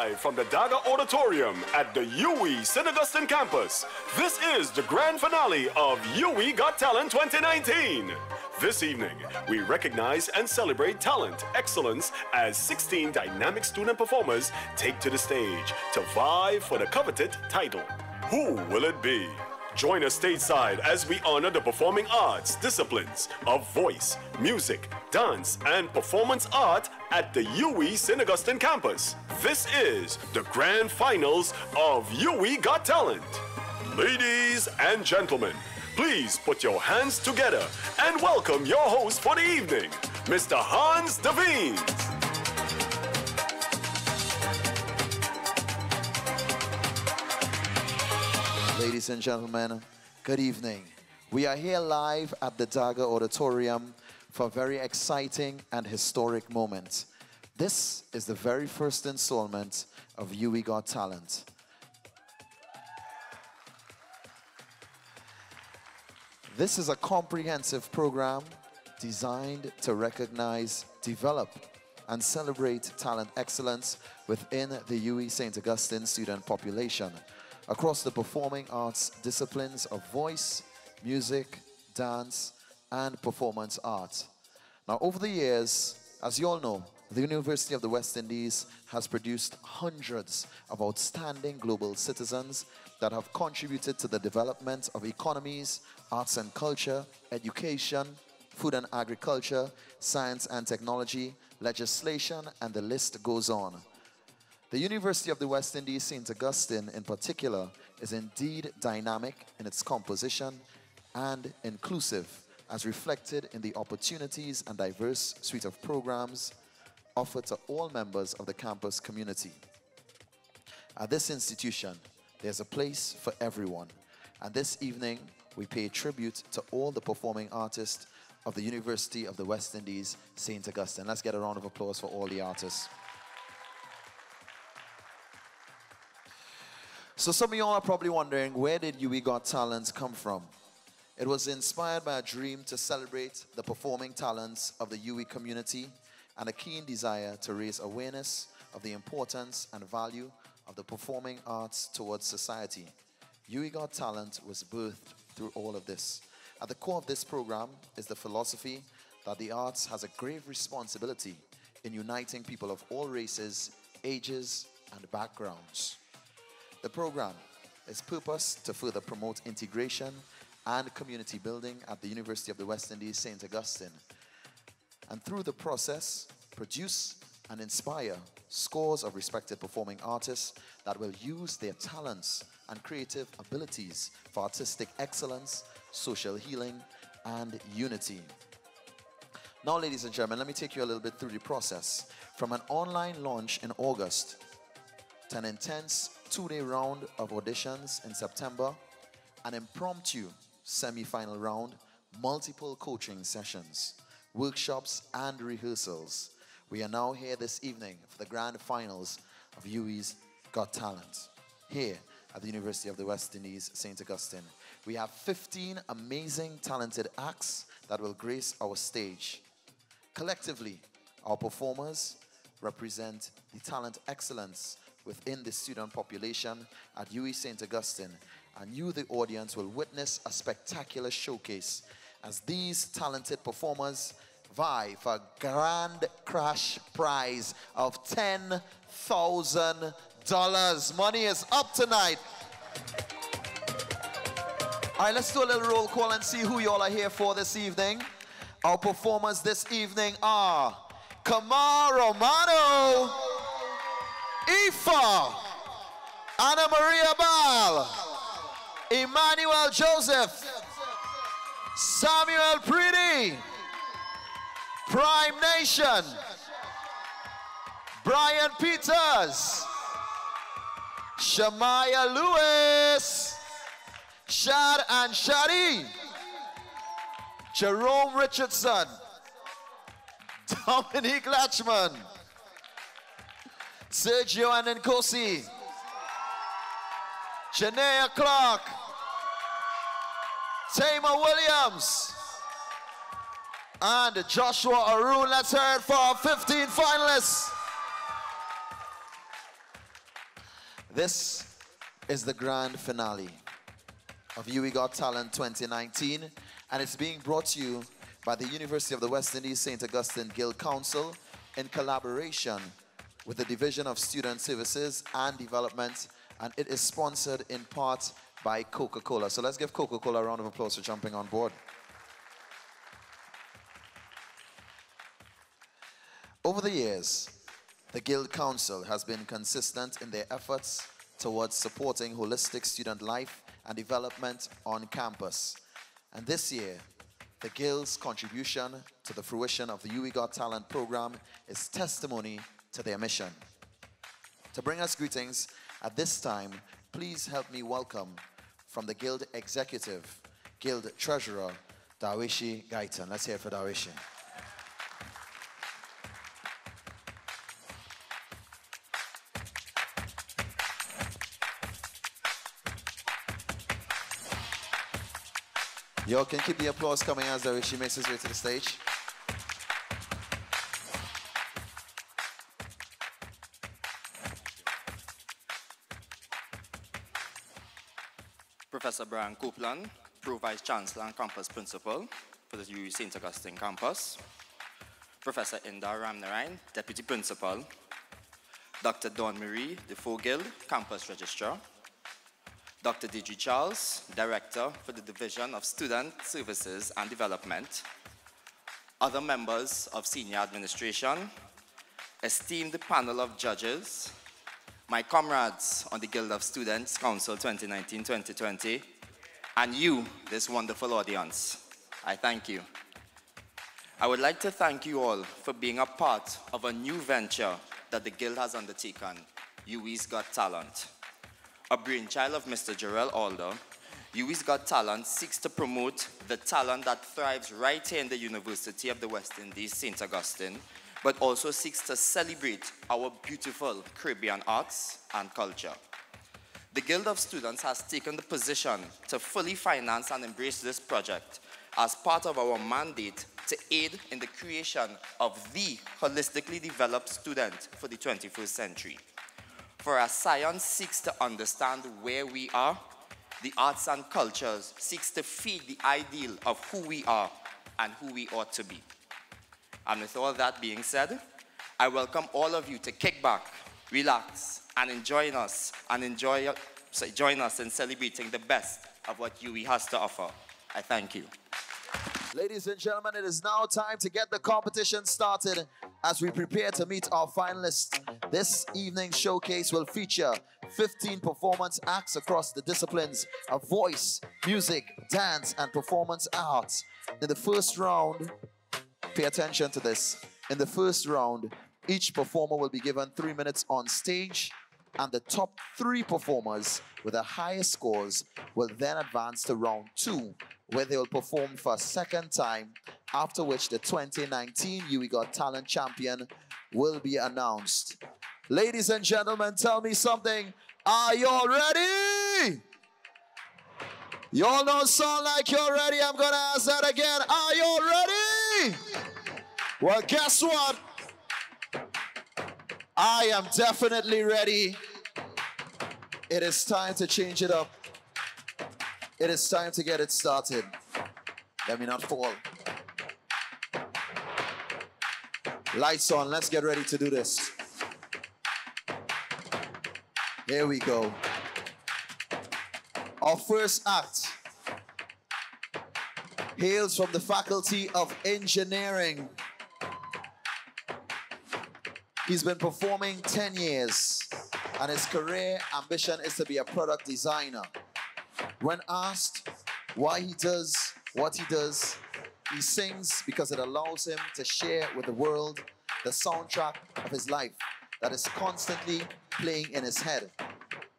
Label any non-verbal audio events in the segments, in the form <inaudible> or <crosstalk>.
Live from the Daaga Auditorium at the UWI St. Augustine campus, this is the grand finale of UWI Got Talent 2019. This evening, we recognize and celebrate talent, excellence as 16 dynamic student performers take to the stage to vie for the coveted title. Who will it be? Join us stateside as we honor the performing arts disciplines of voice, music, dance, and performance art at the UWI St. Augustine campus. This is the grand finals of UWI Got Talent. Ladies and gentlemen, please put your hands together and welcome your host for the evening, Mr. Hans Devines. Ladies and gentlemen, good evening. We are here live at the Daaga Auditorium for a very exciting and historic moment. This is the very first installment of UWI Got Talent. This is a comprehensive program designed to recognize, develop, and celebrate talent excellence within the UWI St. Augustine student population across the performing arts disciplines of voice, music, dance, and performance art. Now, over the years, as you all know, the University of the West Indies has produced hundreds of outstanding global citizens that have contributed to the development of economies, arts and culture, education, food and agriculture, science and technology, legislation, and the list goes on. The University of the West Indies, St. Augustine in particular, is indeed dynamic in its composition and inclusive as reflected in the opportunities and diverse suite of programs offered to all members of the campus community. At this institution, there's a place for everyone. And this evening, we pay tribute to all the performing artists of the University of the West Indies, St. Augustine. Let's get a round of applause for all the artists. So some of y'all are probably wondering, where did UWI Got Talents come from? It was inspired by a dream to celebrate the performing talents of the UWI community and a keen desire to raise awareness of the importance and value of the performing arts towards society. UWI Got Talent was birthed through all of this. At the core of this program is the philosophy that the arts has a grave responsibility in uniting people of all races, ages, and backgrounds. The program is purposed to further promote integration and community building at the University of the West Indies, St. Augustine. And through the process, produce and inspire scores of respected performing artists that will use their talents and creative abilities for artistic excellence, social healing, and unity. Now, ladies and gentlemen, let me take you a little bit through the process. From an online launch in August to an intense two-day round of auditions in September, an impromptu semi-final round, multiple coaching sessions, workshops, and rehearsals. We are now here this evening for the grand finals of UWI's Got Talent here at the University of the West Indies, St. Augustine. We have 15 amazing, talented acts that will grace our stage. Collectively, our performers represent the talent excellence within the student population at UWI St. Augustine, and you, the audience, will witness a spectacular showcase as these talented performers vie for a grand crash prize of $10,000. Money is up tonight. All right, let's do a little roll call and see who y'all are here for this evening. Our performers this evening are Kamar Romano. Ifa, Anna Maria Bal, Emmanuel Joseph, Samuel Preedy, Prime Nation, Brian Peters, Shamaya Lewis, Shad and Shadi, Jerome Richardson, Dominique Latchman, Sergio Anankosi, Janaea Clark, Tamer Williams, and Joshua Arun. Let's hear it for our 15 finalists. This is the grand finale of UWI Got Talent 2019, and it's being brought to you by the University of the West Indies St. Augustine Guild Council in collaboration with the Division of Student Services and Development, and it is sponsored in part by Coca-Cola. So let's give Coca-Cola a round of applause for jumping on board. Over the years, the Guild Council has been consistent in their efforts towards supporting holistic student life and development on campus. And this year, the Guild's contribution to the fruition of the UWI Got Talent program is testimony to their mission. To bring us greetings at this time, please help me welcome from the Guild Executive, Guild Treasurer, Darwishi Gaitan. Let's hear it for Darwishi. Y'all can keep the applause coming as Darwishi makes his way to the stage. Professor Brian Copeland, Pro Vice Chancellor and Campus Principal for the UWI St. Augustine campus. Professor Indar Ramnarine, Deputy Principal. Dr. Dawn Marie Defoe Campus Registrar. Dr. Deirdre Charles, Director for the Division of Student Services and Development. Other members of senior administration, esteemed panel of judges, my comrades on the Guild of Students Council 2019-2020, and you, this wonderful audience. I thank you. I would like to thank you all for being a part of a new venture that the Guild has undertaken, UWI's Got Talent. A brainchild of Mr. Jarell Alder, UWI's Got Talent seeks to promote the talent that thrives right here in the University of the West Indies, St. Augustine, but also seeks to celebrate our beautiful Caribbean arts and culture. The Guild of Students has taken the position to fully finance and embrace this project as part of our mandate to aid in the creation of the holistically developed student for the 21st century. For as science seeks to understand where we are, the arts and cultures seeks to feed the ideal of who we are and who we ought to be. And with all that being said, I welcome all of you to kick back, relax, and enjoy us and enjoy sorry, join us in celebrating the best of what UWI has to offer. I thank you. Ladies and gentlemen, it is now time to get the competition started as we prepare to meet our finalists. This evening's showcase will feature 15 performance acts across the disciplines of voice, music, dance, and performance arts. In the first round, Pay attention to this. In the first round, each performer will be given three minutes on stage, and the top three performers with the highest scores will then advance to round two, where they will perform for a second time, after which the 2019 UWI Got Talent champion will be announced. Ladies and gentlemen, tell me something. Are y'all ready? Y'all don't sound like you're ready. I'm going to ask that again. Are y'all ready? Well, guess what? I am definitely ready. It is time to change it up. It is time to get it started. Let me not fall. Lights on. Let's get ready to do this. Here we go. Our first act hails from the Faculty of Engineering. He's been performing 10 years, and his career ambition is to be a product designer. When asked why he does what he does, he sings because it allows him to share with the world the soundtrack of his life that is constantly playing in his head.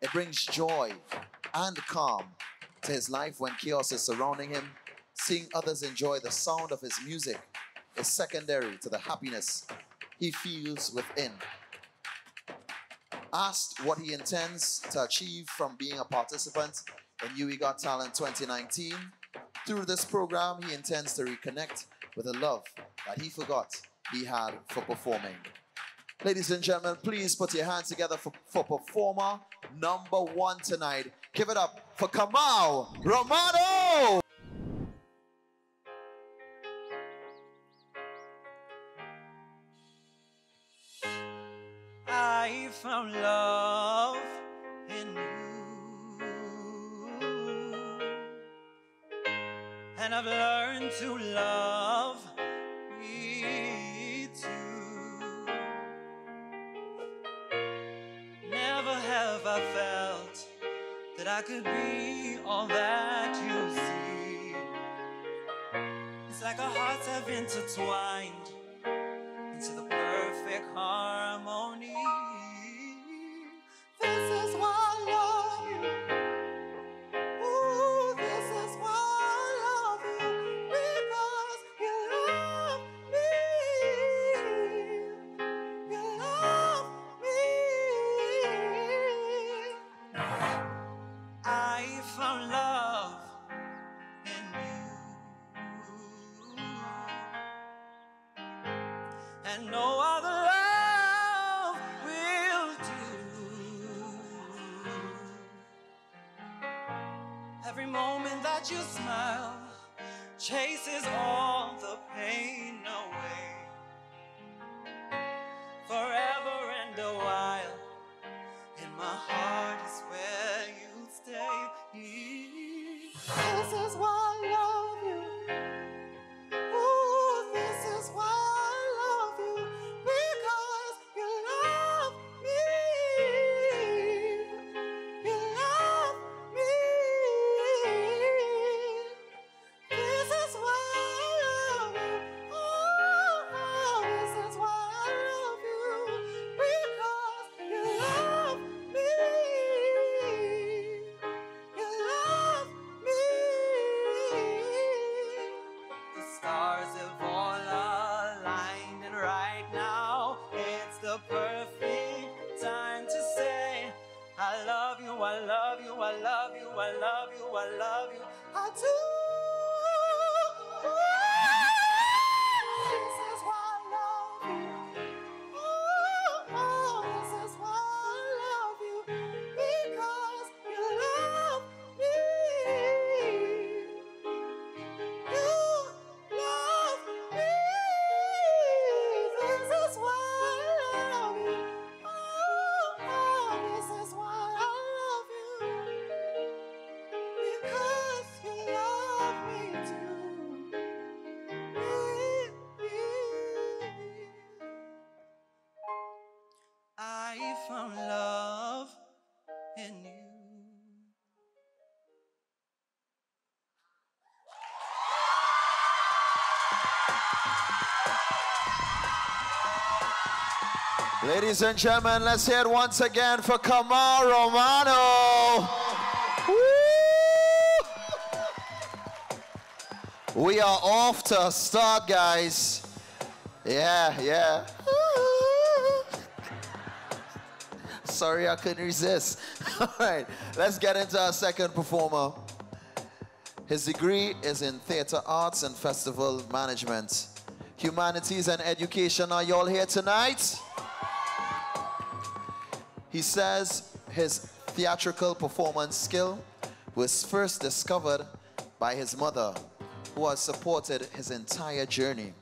It brings joy and calm to his life when chaos is surrounding him. Seeing others enjoy the sound of his music is secondary to the happiness he feels within. Asked what he intends to achieve from being a participant in UWI Got Talent 2019, through this program, he intends to reconnect with the love that he forgot he had for performing. Ladies and gentlemen, please put your hands together for, for performer number one tonight. Give it up for Kamal Romano. Ladies and gentlemen, let's hear it once again for Kamal Romano. We are off to a start, guys. Yeah, yeah. Sorry, I couldn't resist. <laughs> All right, let's get into our second performer. His degree is in theater arts and festival management. Humanities and education. Are y'all here tonight? He says his theatrical performance skill was first discovered by his mother, who has supported his entire journey.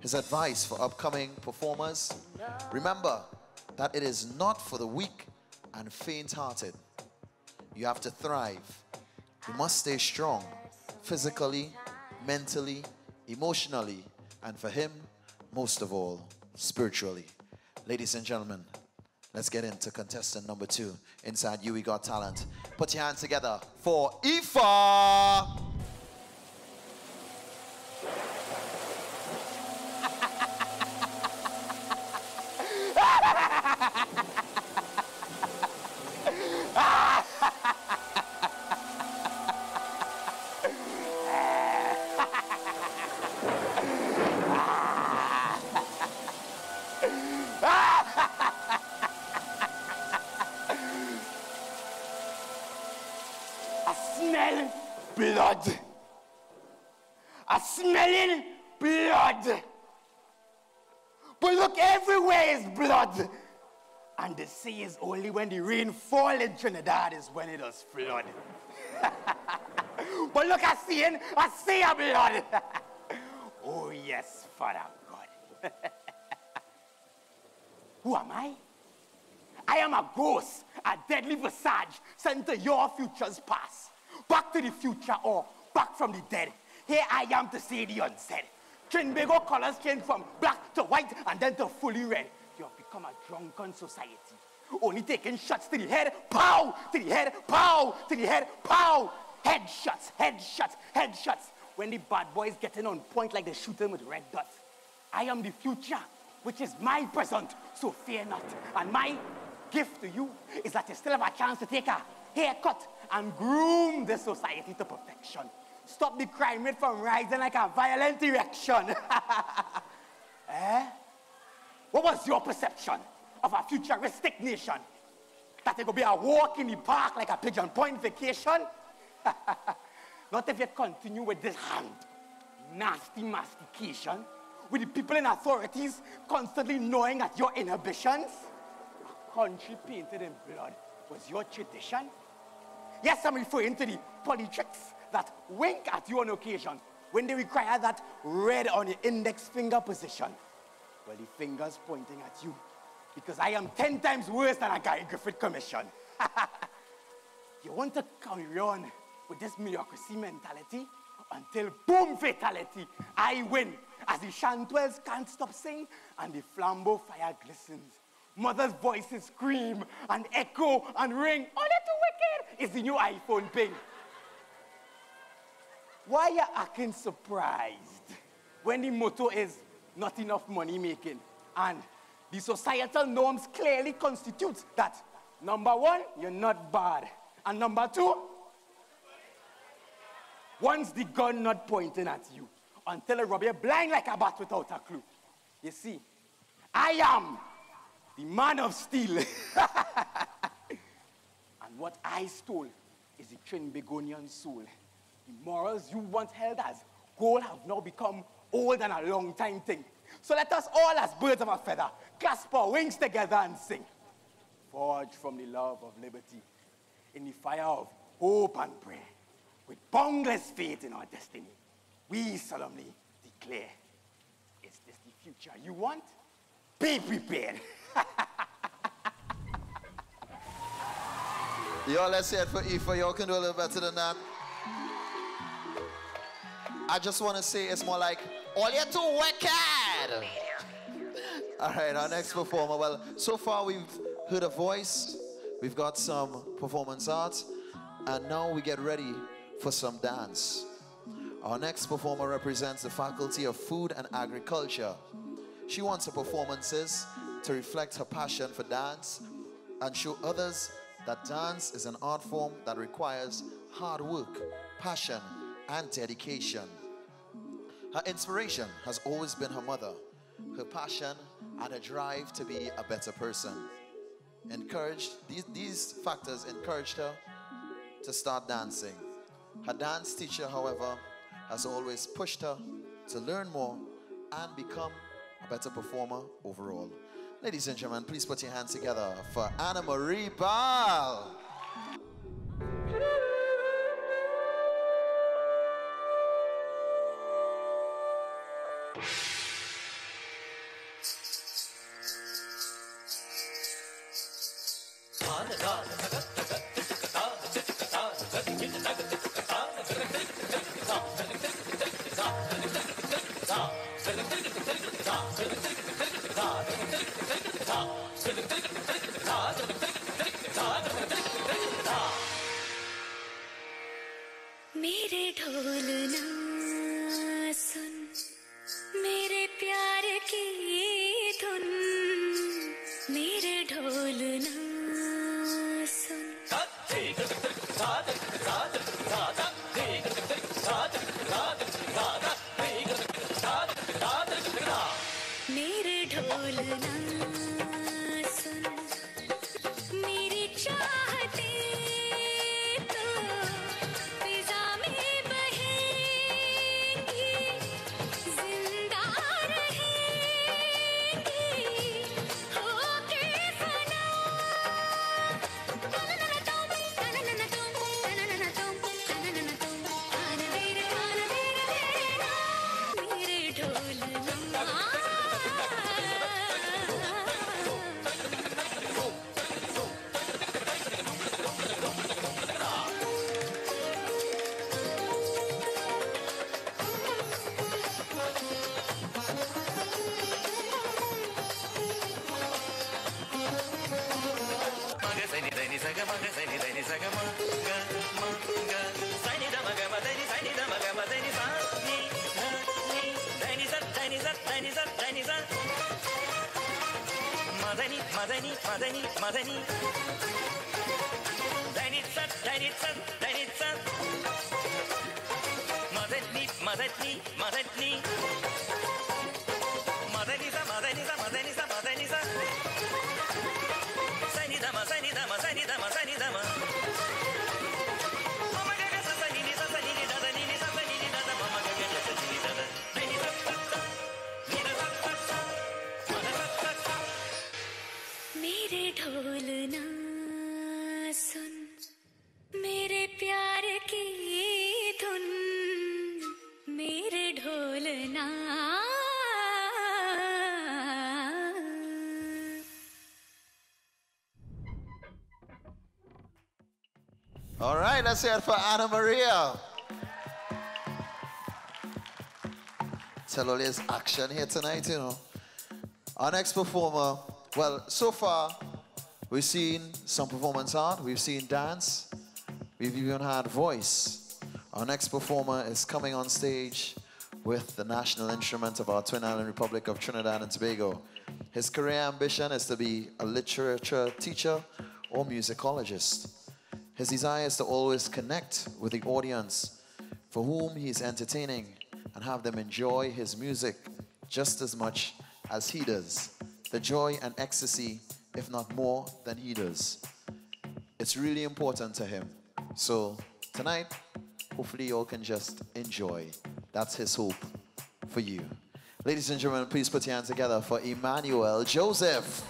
His advice for upcoming performers remember that it is not for the weak and faint hearted. You have to thrive. You must stay strong physically, mentally, emotionally, and for him, most of all, spiritually. Ladies and gentlemen, let's get into contestant number two inside UWI Got Talent. Put your hands together for Ifa. Fall in Trinidad is when it was flood. <laughs> but look, I see it, I see a blood. <laughs> oh yes, Father God. <laughs> Who am I? I am a ghost, a deadly visage sent to your future's past. Back to the future or back from the dead. Here I am to say the unsaid. Trinbago colors change from black to white and then to fully red. You have become a drunken society. Only taking shots to the head, pow, to the head, pow, to the head, pow. Head shots, head shots, head shots. When the bad boys getting on point like they shoot them with red dots. I am the future, which is my present, so fear not. And my gift to you is that you still have a chance to take a haircut and groom this society to perfection. Stop the crime rate from rising like a violent erection. <laughs> eh? What was your perception of a futuristic nation? That it could be a walk in the park like a pigeon point vacation? <laughs> Not if you continue with this hand. Nasty mastication. With the people in authorities constantly gnawing at your inhibitions. A country painted in blood was your tradition. Yes, I'm referring to the politics that wink at you on occasion when they require that red on your index finger position. Well, the finger's pointing at you because I am 10 times worse than a Gary Griffith commission. <laughs> you want to carry on with this mediocrity mentality until boom fatality, I win. As the chantwells can't stop singing and the flambeau fire glistens. Mother's voices scream and echo and ring. Oh, that's wicked! is the new iPhone ping. Why are you acting surprised when the motto is not enough money making and the societal norms clearly constitute that number one, you're not bad, and number two, once the gun not pointing at you until rub you blind like a bat without a clue. You see, I am the man of steel. <laughs> and what I stole is the Trinbagonian soul. The morals you once held as gold have now become old and a long time thing. So let us all, as birds of a feather, clasp our wings together and sing. Forged from the love of liberty, in the fire of hope and prayer, with boundless faith in our destiny, we solemnly declare, is this the future you want? Be prepared. <laughs> Y'all, let's hear it for Ifa. Y'all can do a little better than that. I just want to say it's more like, all you too wicked. All right, our next performer. Well, so far we've heard a voice, we've got some performance art, and now we get ready for some dance. Our next performer represents the Faculty of Food and Agriculture. She wants her performances to reflect her passion for dance and show others that dance is an art form that requires hard work, passion, and dedication. Her inspiration has always been her mother, her passion, and a drive to be a better person. Encouraged, these, these factors encouraged her to start dancing. Her dance teacher, however, has always pushed her to learn more and become a better performer overall. Ladies and gentlemen, please put your hands together for Anna Marie Ball. It for Anna Maria. Tell all his action here tonight, you know. Our next performer, well, so far, we've seen some performance art, we've seen dance, we've even had voice. Our next performer is coming on stage with the national instrument of our twin island republic of Trinidad and Tobago. His career ambition is to be a literature teacher or musicologist. His desire is to always connect with the audience for whom he is entertaining and have them enjoy his music just as much as he does. The joy and ecstasy, if not more than he does. It's really important to him. So tonight, hopefully you all can just enjoy. That's his hope for you. Ladies and gentlemen, please put your hands together for Emmanuel Joseph.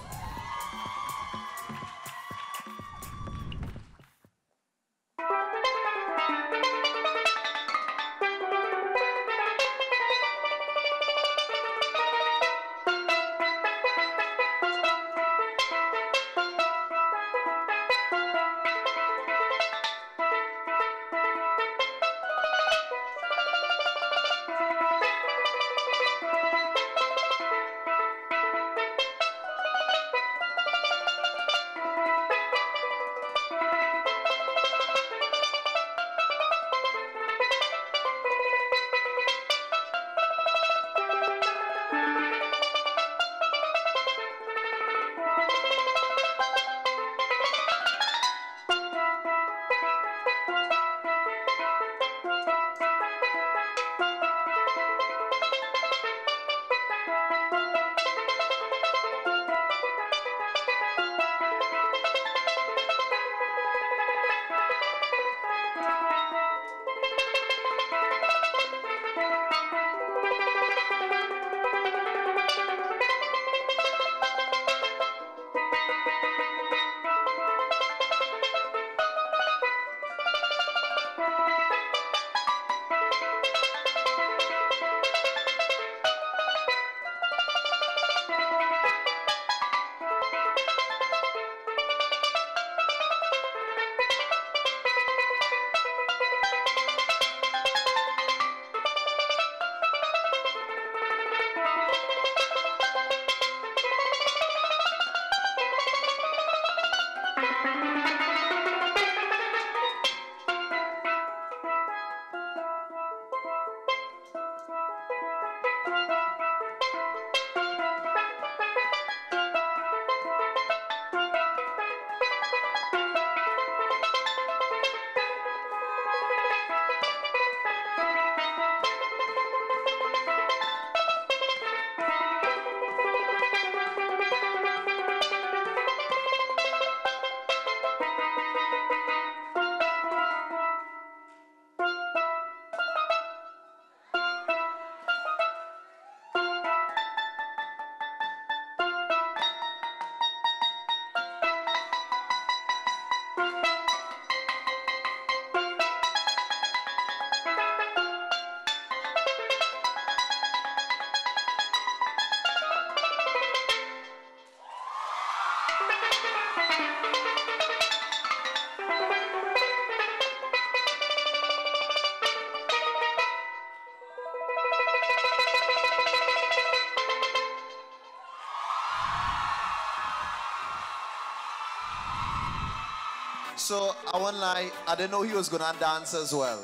So I won't lie, I didn't know he was gonna dance as well.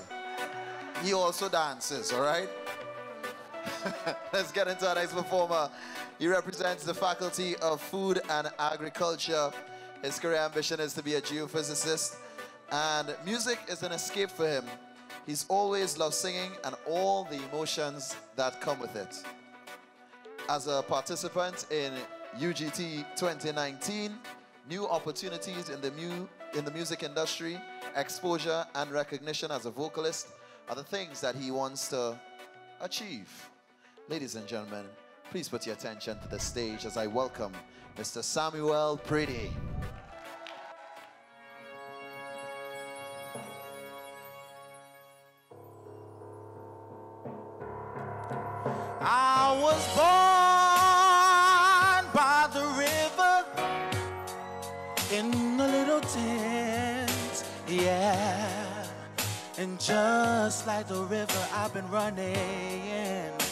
He also dances, all right? <laughs> Let's get into our next performer. He represents the Faculty of Food and Agriculture. His career ambition is to be a geophysicist, and music is an escape for him. He's always loved singing and all the emotions that come with it. As a participant in UGT 2019, new opportunities in the, mu- in the music industry, exposure, and recognition as a vocalist are the things that he wants to achieve. Ladies and gentlemen, please put your attention to the stage as I welcome Mr. Samuel Pretty. I was born by the river in a little tent, yeah. And just like the river, I've been running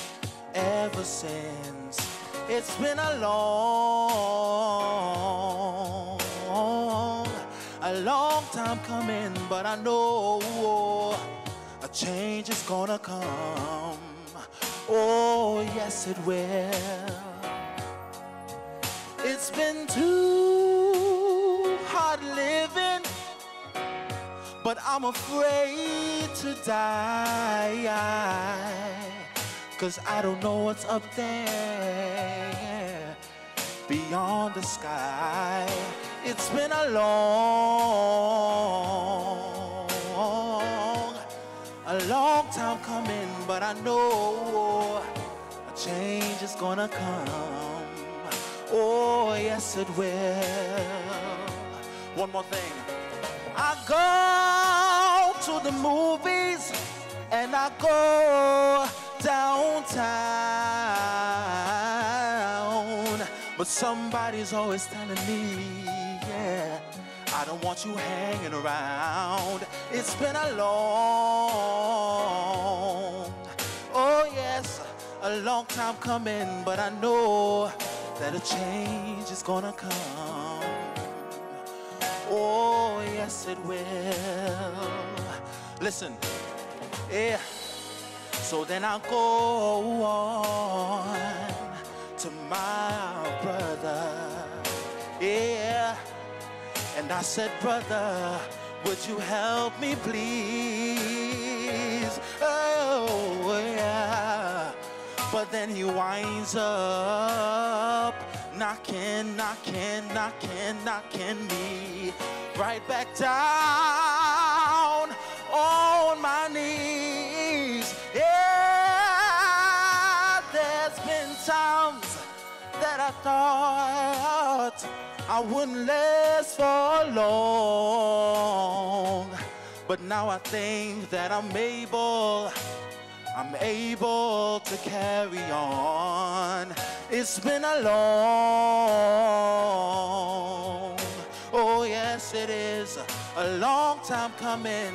ever since. It's been a long, a long time coming, but I know a change is gonna come. Oh, yes, it will. It's been too hard living, but I'm afraid to die. Cause I don't know what's up there beyond the sky. It's been a long, a long time coming, but I know a change is gonna come. Oh, yes, it will. One more thing. I go to the movies and I go downtown. But somebody's always telling me, yeah, I don't want you hanging around. It's been a long, oh yes, a long time coming, but I know that a change is gonna come. Oh, yes, it will. Listen, yeah. So then I'll go on to my brother. Yeah. And I said, brother, would you help me, please? Oh, yeah. But then he winds up knocking, knocking, knocking, knocking me right back down on my I wouldn't last for long. But now I think that I'm able, I'm able to carry on. It's been a long, oh yes it is, a long time coming.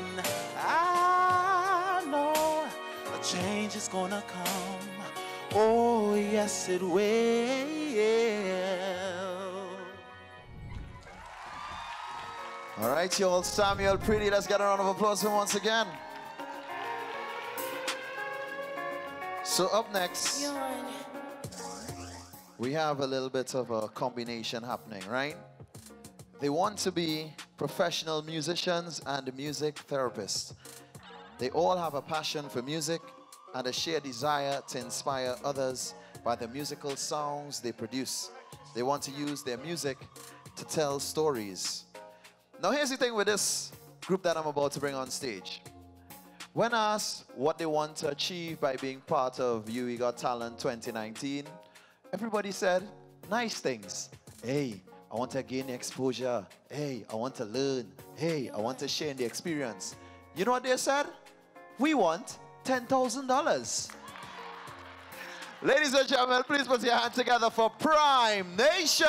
I know a change is gonna come. Oh yes it will. All right, y'all. Samuel Pretty. Let's get a round of applause for him once again. So up next, we have a little bit of a combination happening, right? They want to be professional musicians and music therapists. They all have a passion for music and a shared desire to inspire others by the musical songs they produce. They want to use their music to tell stories. Now, here's the thing with this group that I'm about to bring on stage. When asked what they want to achieve by being part of UWI Got Talent 2019, everybody said nice things. Hey, I want to gain exposure. Hey, I want to learn. Hey, I want to share in the experience. You know what they said? We want $10,000. Ladies and gentlemen, please put your hands together for Prime Nation.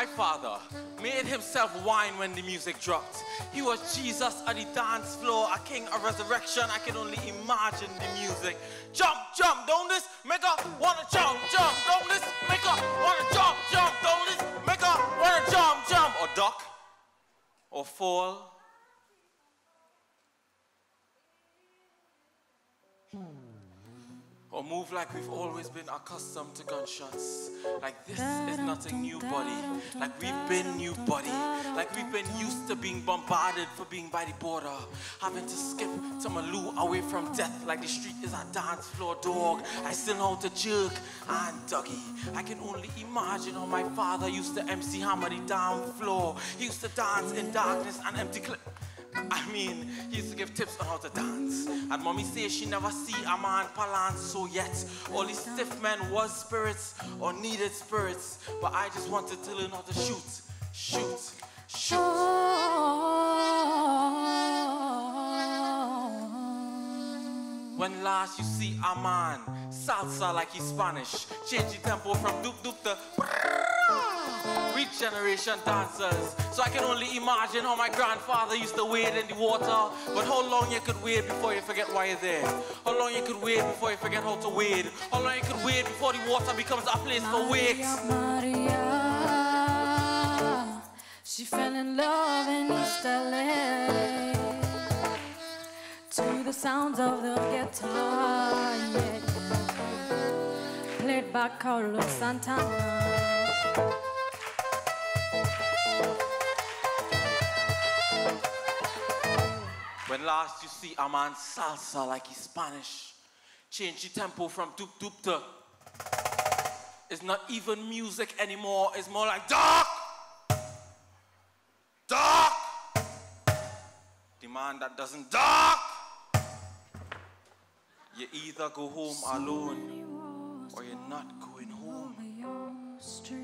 My father made himself wine when the music dropped. He was Jesus at the dance floor, a king of resurrection. I can only imagine the music. Jump, jump, don't this make up, wanna jump, jump, don't this make up, wanna jump, jump, don't this make up, wanna jump, jump, or duck, or fall. Hmm. Or move like we've always been accustomed to gunshots. Like this is nothing new, buddy. Like we've been new, buddy. Like we've been used to being bombarded for being by the border. Having to skip to Malou away from death like the street is a dance floor dog. I still know how to jerk and Dougie. I can only imagine how my father used to MC Hammer the down floor. He used to dance in darkness and empty clip. I mean, he used to give tips on how to dance. And mommy says she never see a man balance so yet. All these stiff men was spirits or needed spirits. But I just wanted to learn how to shoot, shoot, shoot. When last you see a man salsa like he's Spanish, change the tempo from doop doop to we generation dancers. So I can only imagine how my grandfather used to wade in the water. But how long you could wade before you forget why you're there? How long you could wade before you forget how to wade? How long you could wade before the water becomes a place for wakes? Maria, she fell in love in East LA to the sounds of the guitar, yeah, yeah. played by Carlos Santana. When last you see a man salsa like he's Spanish, change the tempo from doop doop to. It's not even music anymore, it's more like dark! Dark! The man that doesn't dark! You either go home alone or you're not going home.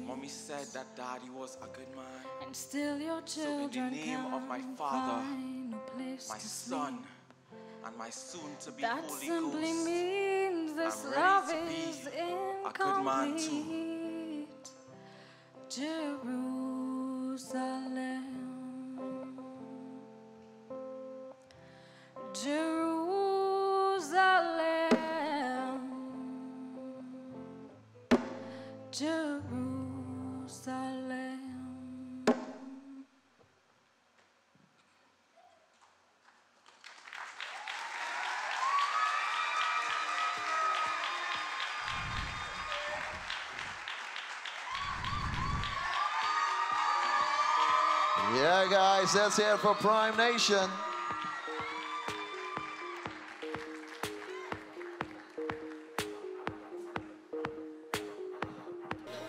Mommy said that daddy was a good man. And still your So in the name of my father, find a place my son, and my soon to be That Holy simply Ghost. means this I'm ready love is a good man too. Jerusalem, Guys, that's it for Prime Nation.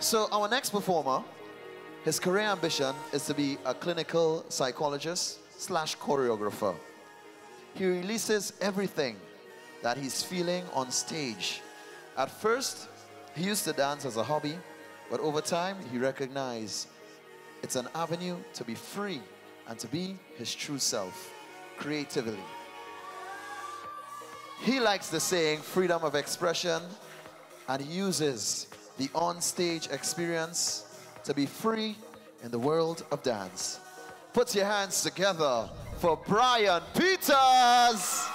So, our next performer, his career ambition is to be a clinical psychologist slash choreographer. He releases everything that he's feeling on stage. At first, he used to dance as a hobby, but over time, he recognized it's an avenue to be free and to be his true self, creatively. He likes the saying freedom of expression and he uses the on-stage experience to be free in the world of dance. Put your hands together for Brian Peters.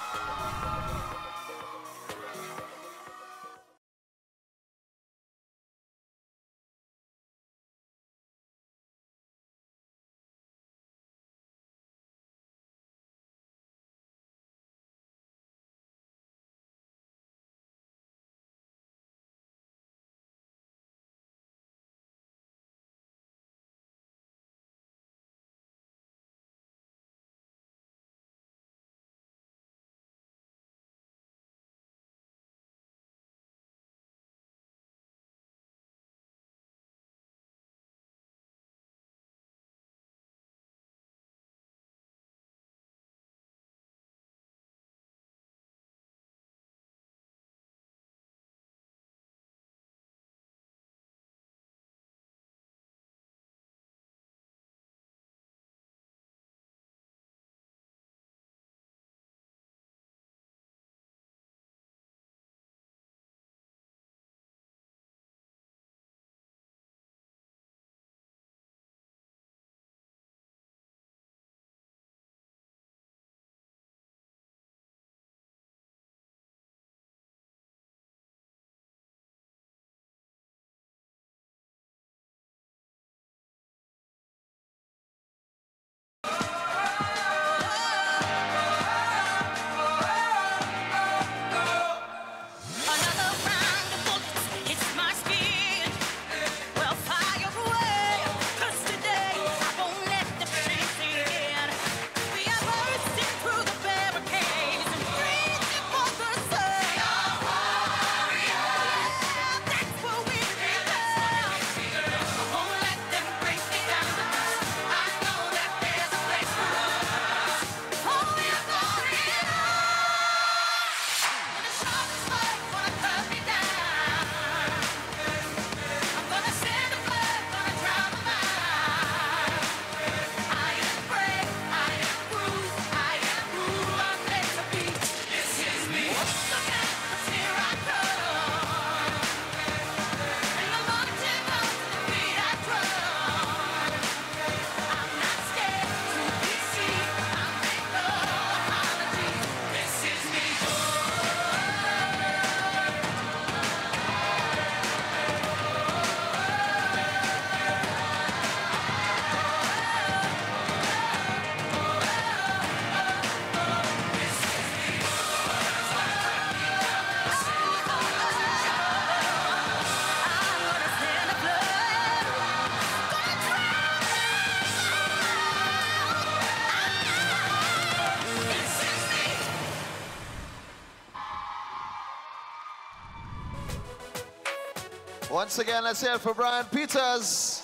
Once again, let's hear it for Brian Peters.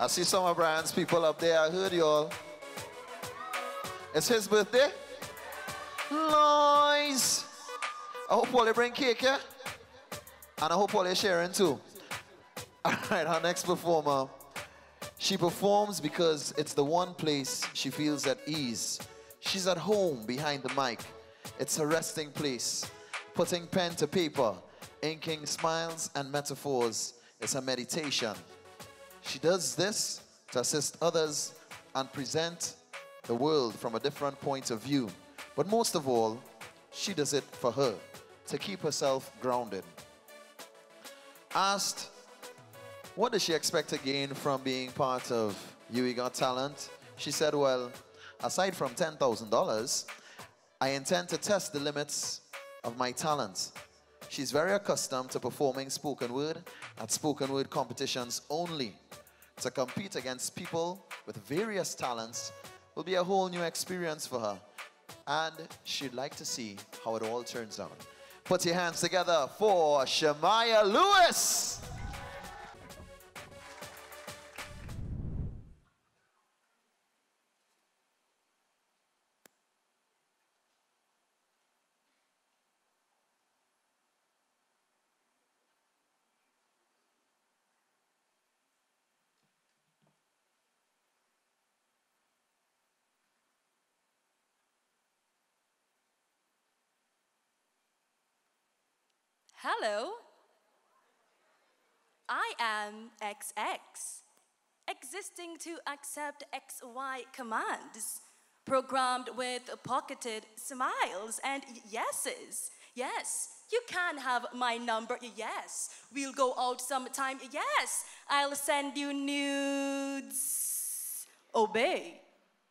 I see some of Brian's people up there. I heard y'all. It's his birthday. Nice. I hope all they bring cake, yeah? And I hope all sharing too. <laughs> All right, our next performer. She performs because it's the one place she feels at ease. She's at home behind the mic. It's her resting place. Putting pen to paper, inking smiles and metaphors is her meditation. She does this to assist others and present the world from a different point of view. But most of all, she does it for her, to keep herself grounded. Asked, what does she expect to gain from being part of UWI Got Talent? She said, well, aside from $10,000, I intend to test the limits of my talents. She's very accustomed to performing spoken word at spoken word competitions only. To compete against people with various talents will be a whole new experience for her. And she'd like to see how it all turns out. Put your hands together for Shamaya Lewis. Hello. I am XX, existing to accept XY commands, programmed with pocketed smiles and yeses. Yes, you can have my number. Yes, we'll go out sometime. Yes, I'll send you nudes. Obey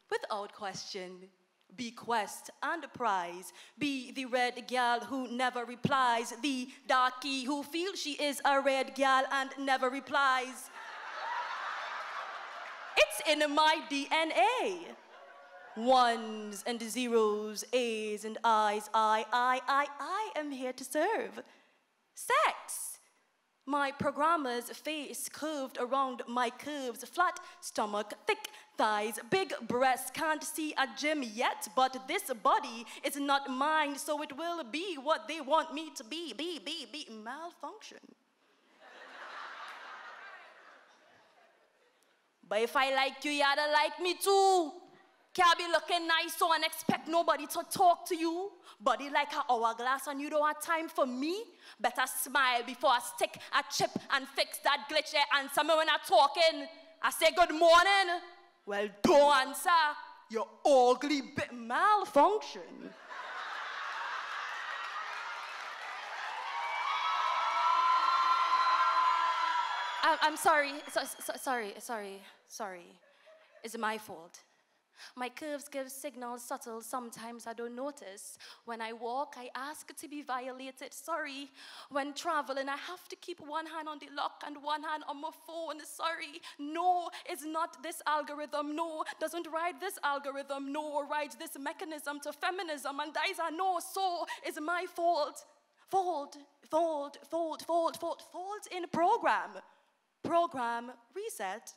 without question bequest and prize. Be the red gal who never replies, the darky who feels she is a red gal and never replies. it's in my DNA. Ones and zeros, A's and I's, I, I, I, I am here to serve. Sex. My programmer's face curved around my curves, flat stomach, thick thighs, big breasts, can't see a gym yet, but this body is not mine, so it will be what they want me to be, be, be, be, malfunction. but if I like you, you gotta like me too. Can't be looking nice so and expect nobody to talk to you. Body like an hourglass and you don't have time for me. Better smile before I stick a chip and fix that glitch. Answer me when I'm talking. I say good morning. Well, don't answer. Your ugly bit malfunction. I'm sorry. So, so, sorry, sorry, sorry. It's my fault. My curves give signals subtle, sometimes I don't notice. When I walk, I ask to be violated. Sorry. When traveling, I have to keep one hand on the lock and one hand on my phone. Sorry. No, it's not this algorithm. No, doesn't ride this algorithm. No, rides this mechanism to feminism. And these are no, so it's my fault. Fault, fault, fault, fault, fault, fault in program. Program reset.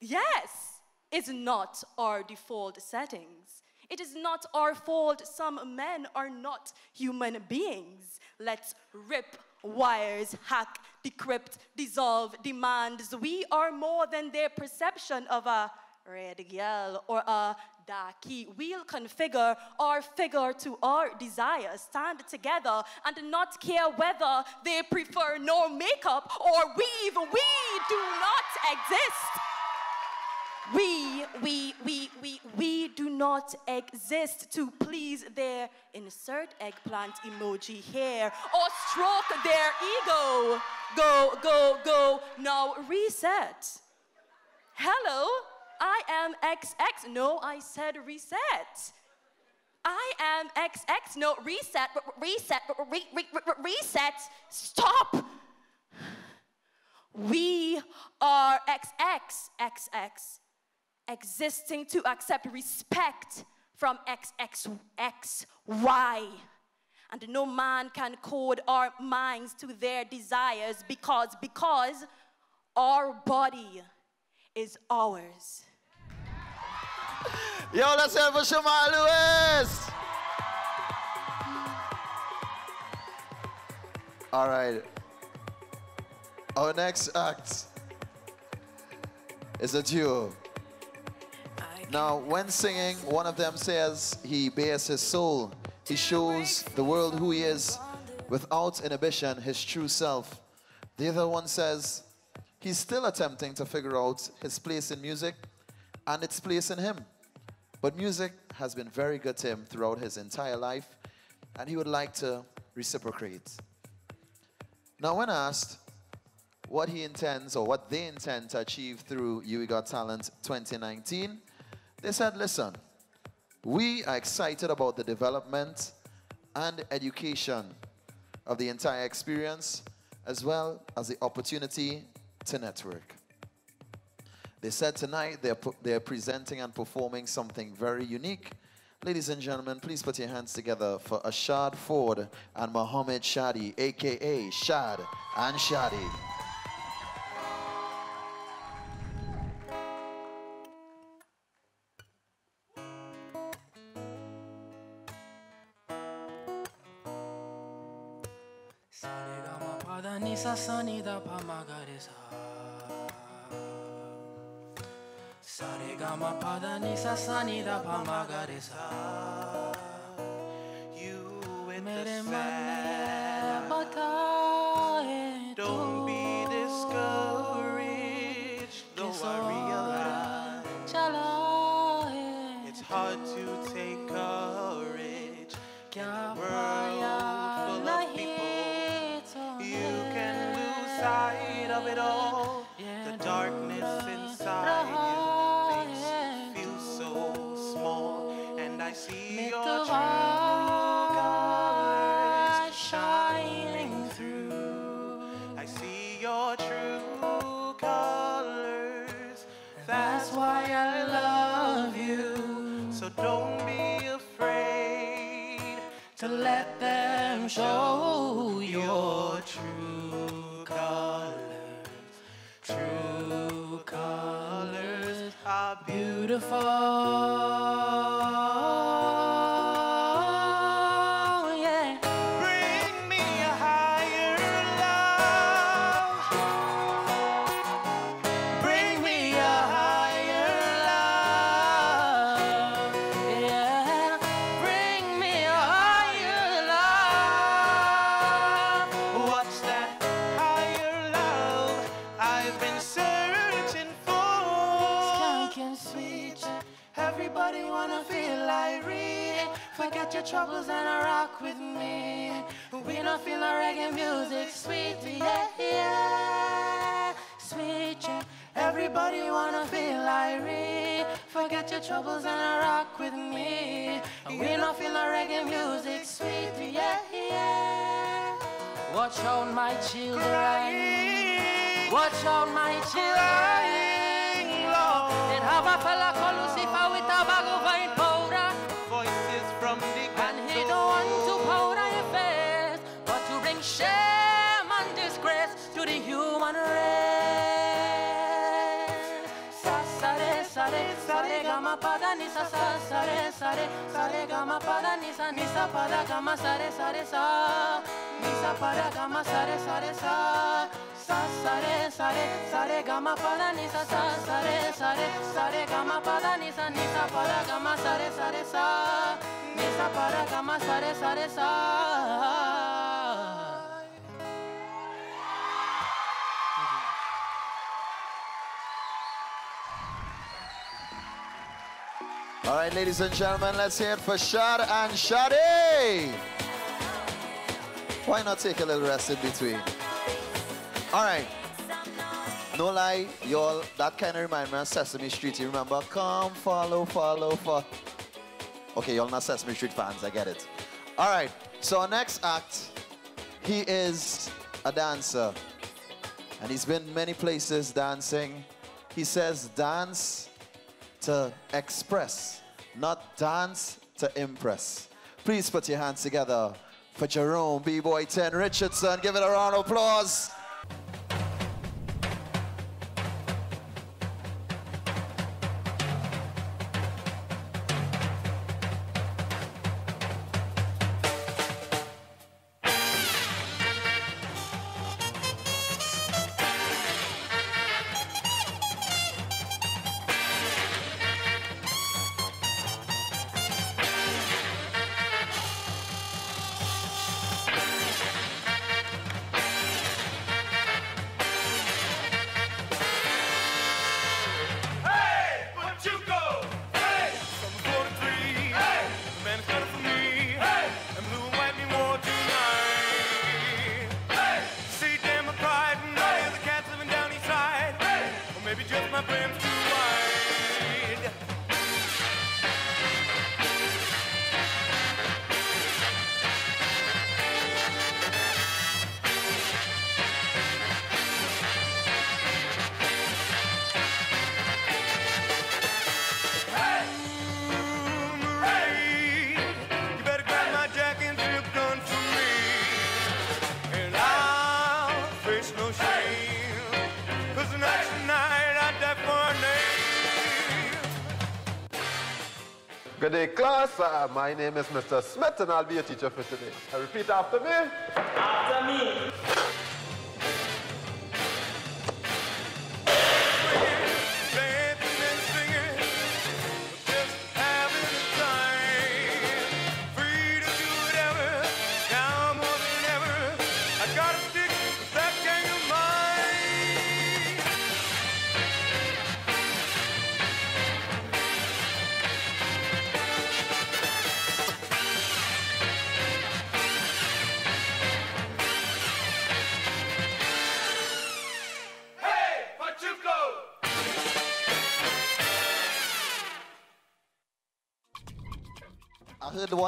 Yes is not our default settings. It is not our fault some men are not human beings. Let's rip wires, hack, decrypt, dissolve demands. We are more than their perception of a red girl or a darky. We'll configure our figure to our desire, stand together, and not care whether they prefer no makeup or weave. We do not exist. We, we, we, we, we do not exist to please their insert eggplant emoji here or stroke their ego. Go, go, go. Now reset. Hello, I am XX. No, I said reset. I am XX. No, reset, reset, re, re, re, reset. Stop. We are XX, XX existing to accept respect from XXXY. and no man can code our minds to their desires because because our body is ours. Yo, let's it for Shamar Lewis. All right. Our next act is a duo. Now, when singing, one of them says he bears his soul. He shows the world who he is without inhibition, his true self. The other one says he's still attempting to figure out his place in music and its place in him. But music has been very good to him throughout his entire life, and he would like to reciprocate. Now, when asked what he intends or what they intend to achieve through UWI Got Talent 2019, they said, listen, we are excited about the development and education of the entire experience, as well as the opportunity to network. They said tonight they're, they're presenting and performing something very unique. Ladies and gentlemen, please put your hands together for Ashad Ford and Mohammed Shadi, aka Shad and Shadi. Re ga ma ni sa sa sa re sa re sa re ga ma pa da ni sa ni sa pa da ga ma sa. Re sa re sa ni sa pa da ga ma sa. Re sa re sa sa sa re sa re sa re ga ma pa ni sa sa sa re sa re sa re ga ma pa da ni sa ni sa pa da ga ma sa. Re sa re sa ni sa pa da ga ma sa re sa re sa All right, ladies and gentlemen, let's hear it for Shad and Shadi. Why not take a little rest in between? All right. No lie, y'all, that kind of remind me of Sesame Street. You remember? Come, follow, follow, follow. Okay, y'all not Sesame Street fans, I get it. All right, so our next act, he is a dancer. And he's been many places dancing. He says dance to express, not dance to impress. Please put your hands together for Jerome B-Boy 10 Richardson. Give it a round of applause. My name is Mr. Smith and I'll be your teacher for today. I repeat after me. After me.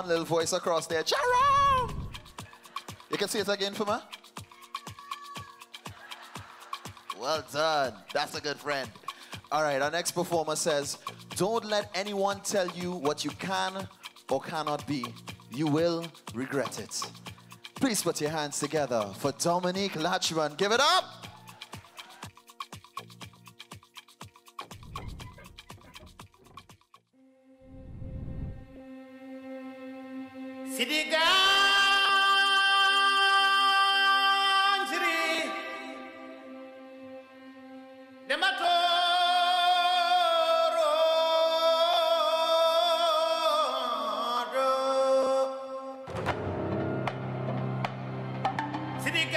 one little voice across there. Charon! You can see it again for me? Well done. That's a good friend. All right, our next performer says, Don't let anyone tell you what you can or cannot be. You will regret it. Please put your hands together for Dominique Lachman. Give it up! Patrick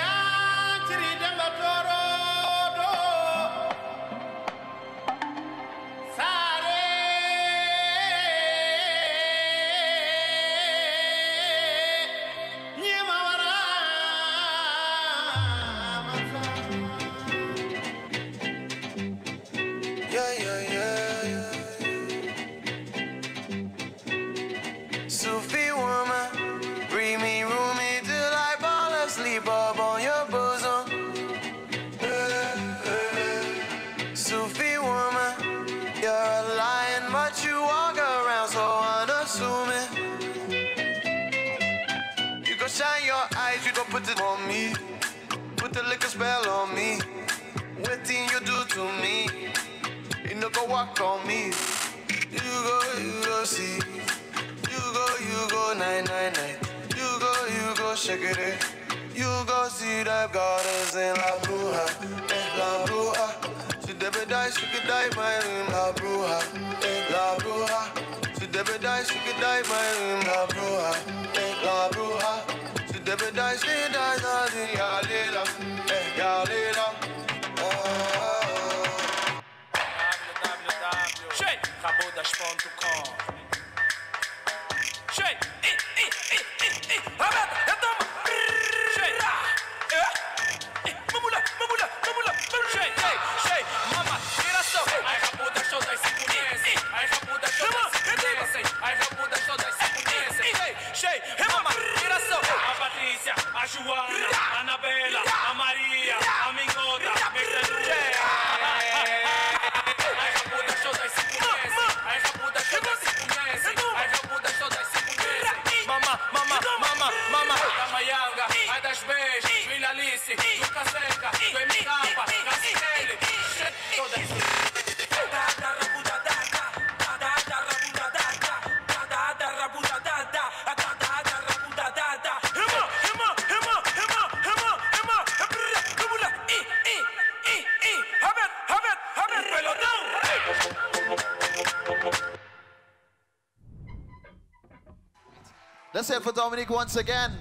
Dominique once again.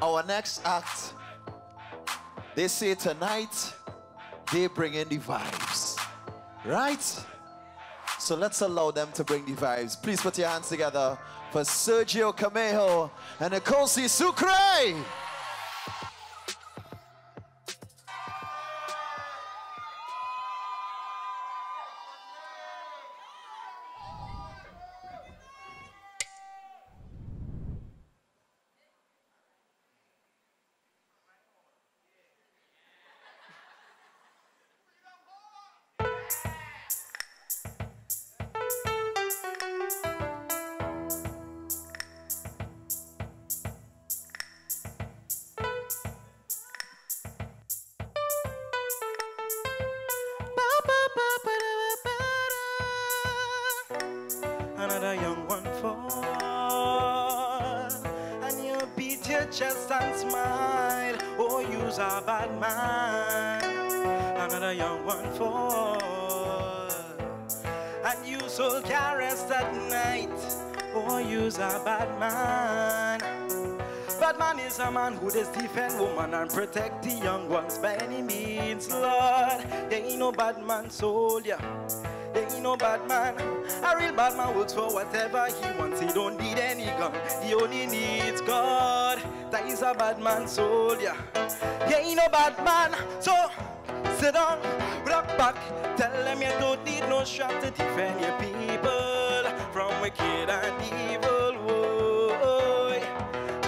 Our next act, they say tonight they bring in the vibes, right? So let's allow them to bring the vibes. Please put your hands together for Sergio Camejo and Nkosi Sucre. Oh, you's a bad man. Another young one for. and you so caressed at night. Oh, you's a bad man. Bad man is a man who does defend woman and protect the young ones by any means, Lord. There ain't no bad man soldier. There ain't no bad man. A real bad man works for whatever he wants. He don't need any gun. He only needs God. That is a bad man soldier. There ain't no bad man. So sit down, rock back. Tell them you don't need no strap to defend your people from wicked and evil. Whoa.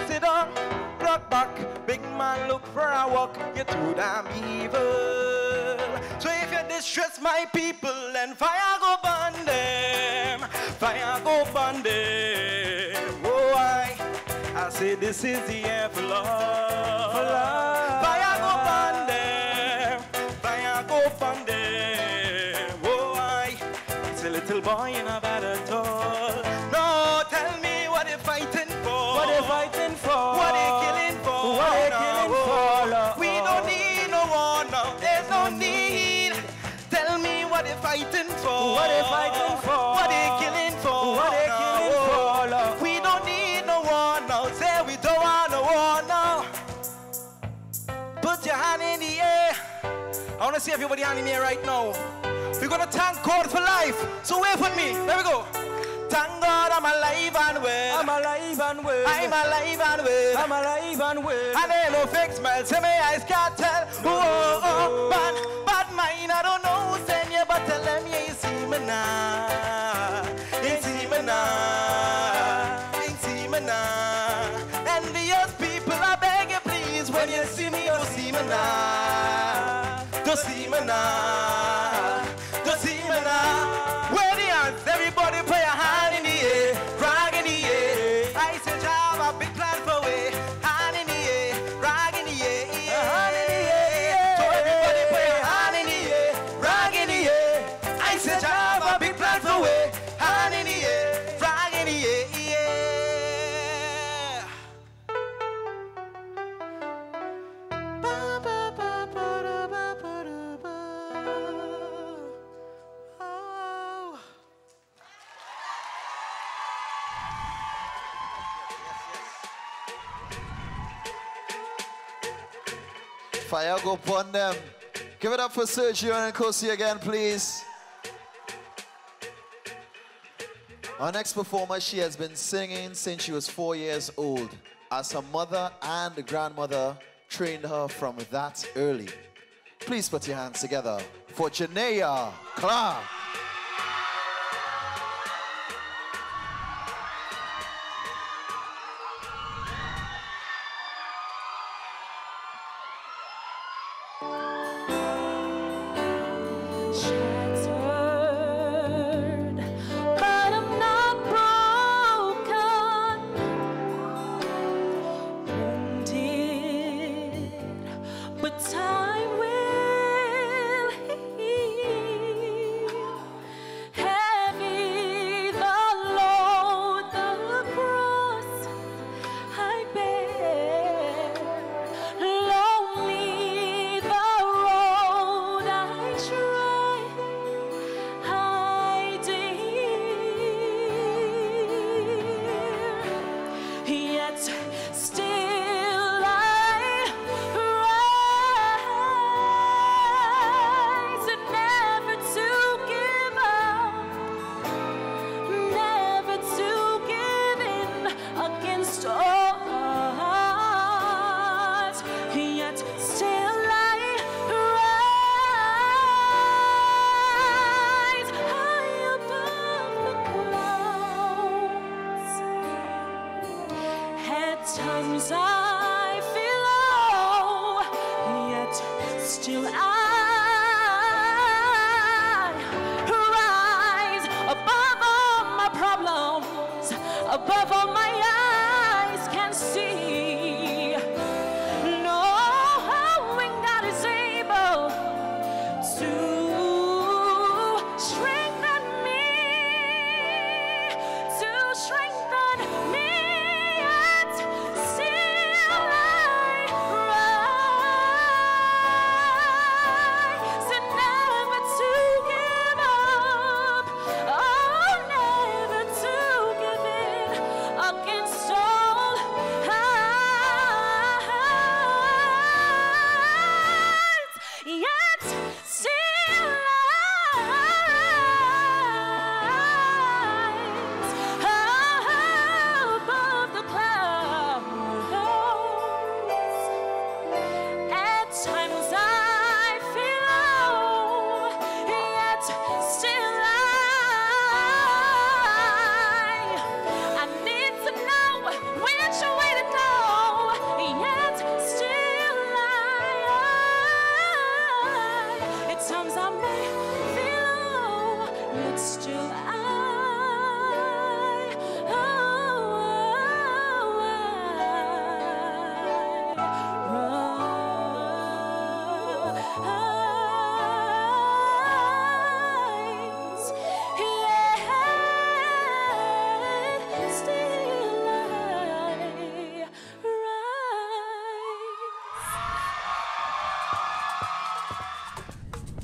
Sit down, rock back. Big man, look for a walk. You're too damn evil. So if you distress my people, then fire go burn them. Fire go burn them. I, I say this is the end for love. Fire go burn them. Fire go burn them. Oh, I, it's a little boy in a bad want to see everybody in the right now. We're going to thank God for life. So wait for me. There we go. Thank God I'm alive and well. I'm alive and well. I'm alive and well. I'm alive and well. And ain't no fake smell. Say me eyes can't tell. Oh, oh, bad, bad mind. I don't know who send you, but tell them you see me now. Ain't see me now. Now. Fire go upon them. Give it up for Sergio and Nkosi again, please. Our next performer, she has been singing since she was four years old, as her mother and grandmother trained her from that early. Please put your hands together for Janea Clark.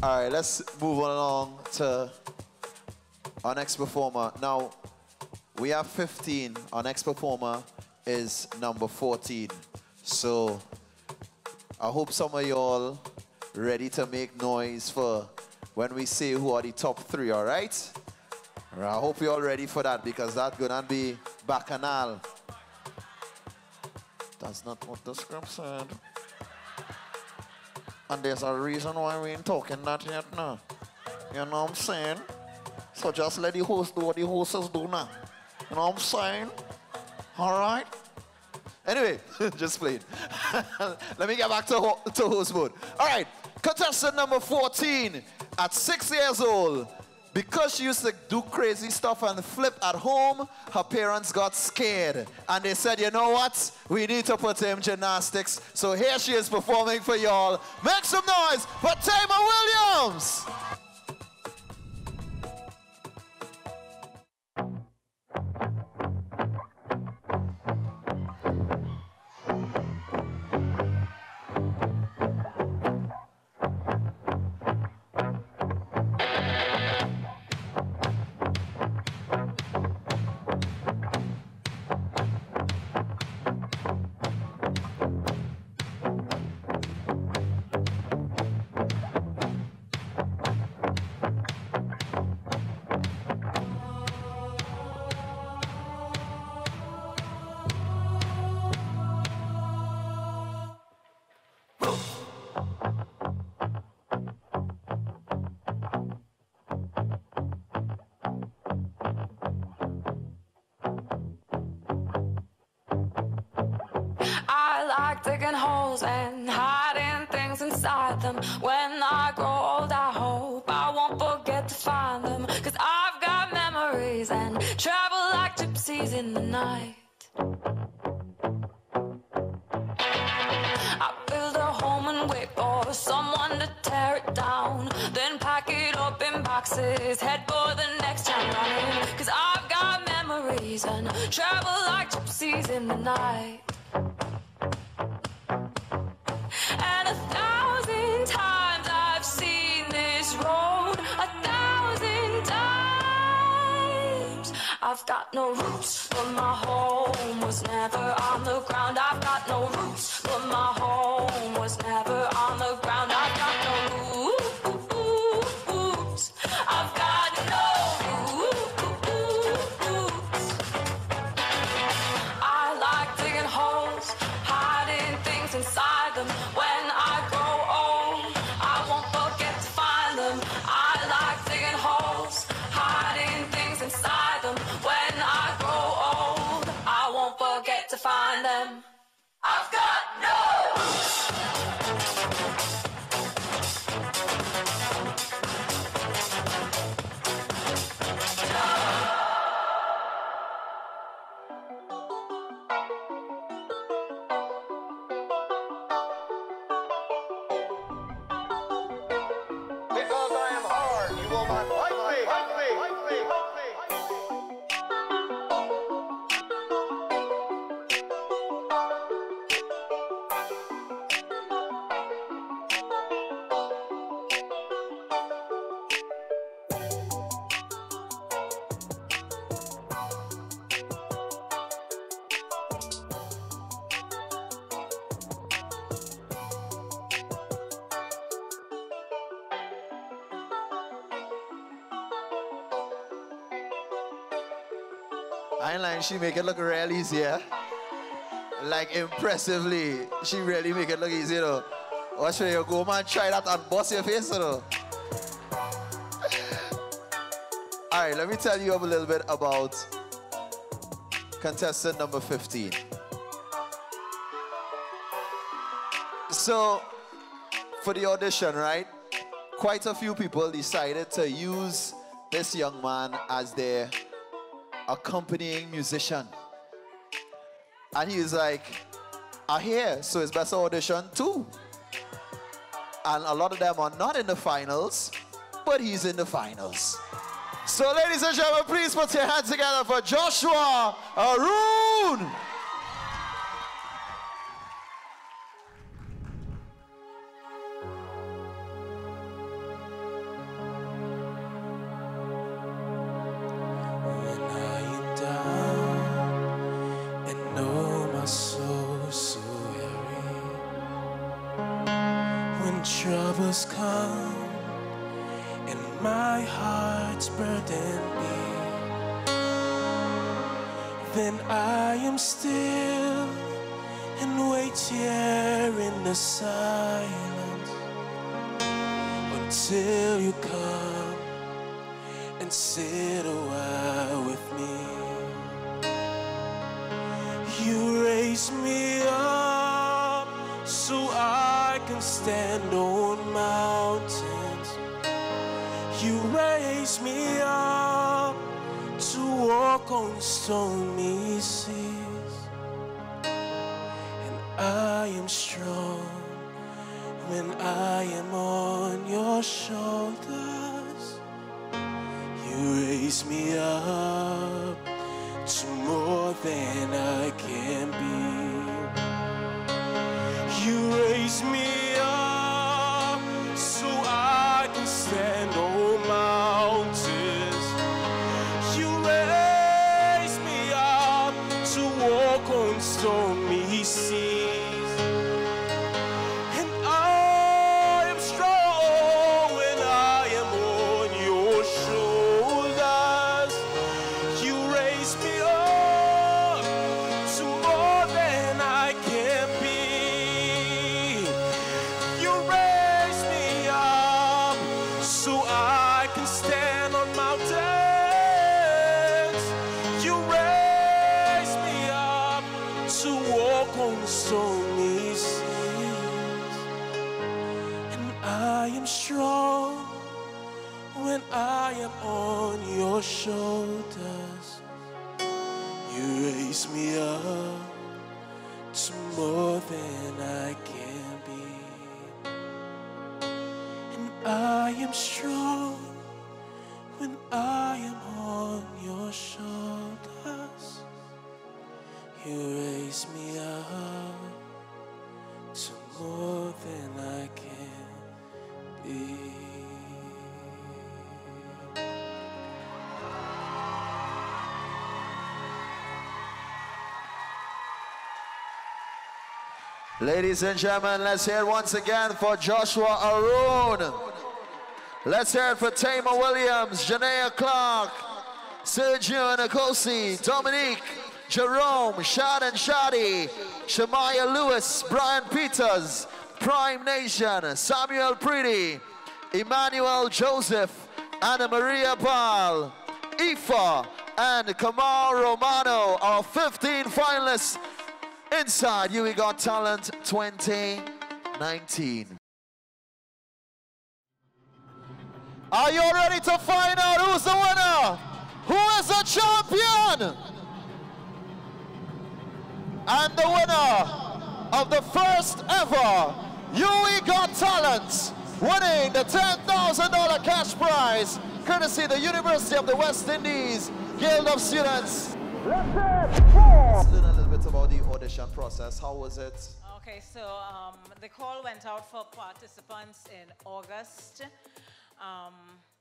All right, let's move on along to our next performer. Now, we have 15. Our next performer is number 14. So, I hope some of y'all ready to make noise for when we say who are the top three, all right? I hope you're all ready for that because that's gonna be bacchanal. That's not what the script said. And there's a reason why we ain't talking that yet now. You know what I'm saying? So just let the host do what the hosts do now. You know what I'm saying? All right? Anyway, <laughs> just playing. <laughs> let me get back to, ho- to host mode. All right, contestant number 14 at six years old. Because she used to do crazy stuff and flip at home, her parents got scared. And they said, you know what? We need to put in gymnastics. So here she is performing for y'all. Make some noise for Tamer Williams. She make it look real easy, yeah? Like impressively, she really make it look easy, know. Watch where you go, man, try that and bust your face, know. <sighs> All right, let me tell you a little bit about contestant number 15. So, for the audition, right? Quite a few people decided to use this young man as their accompanying musician. And he was like, I hear, so it's best audition too. And a lot of them are not in the finals, but he's in the finals. So, ladies and gentlemen, please put your hands together for Joshua Arun. Ladies and gentlemen, let's hear once again for Joshua Arun. Let's hear it for Tamer Williams, Janaea Clark, Sergio Nicosi, Dominique, Jerome, Shad and Shadi, Shamaya Lewis, Brian Peters, Prime Nation, Samuel Preedy, Emmanuel Joseph, Anna Maria Ball, Ifa, and Kamal Romano, our 15 finalists inside UWI Got Talent 2019. Are you ready to find out who's the winner? Who is the champion? And the winner of the first ever We Got Talent, winning the $10,000 cash prize courtesy the University of the West Indies Guild of Students. Let's learn a little bit about the audition process. How was it? Okay, so um, the call went out for participants in August. Um,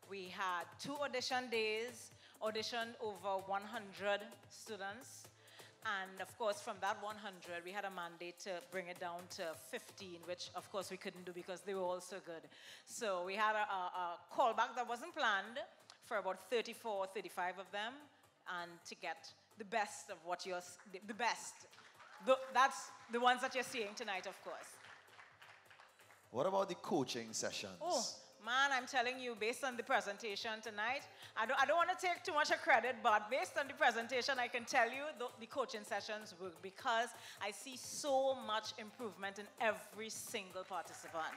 we had two audition days, auditioned over 100 students. And of course, from that 100, we had a mandate to bring it down to 15, which of course we couldn't do because they were all so good. So we had a, a, a callback that wasn't planned for about 34, 35 of them, and to get the best of what you're, the, the best. The, that's the ones that you're seeing tonight, of course. What about the coaching sessions? Oh, man, I'm telling you, based on the presentation tonight, I don't, I don't want to take too much of credit, but based on the presentation, I can tell you the, the coaching sessions work because I see so much improvement in every single participant.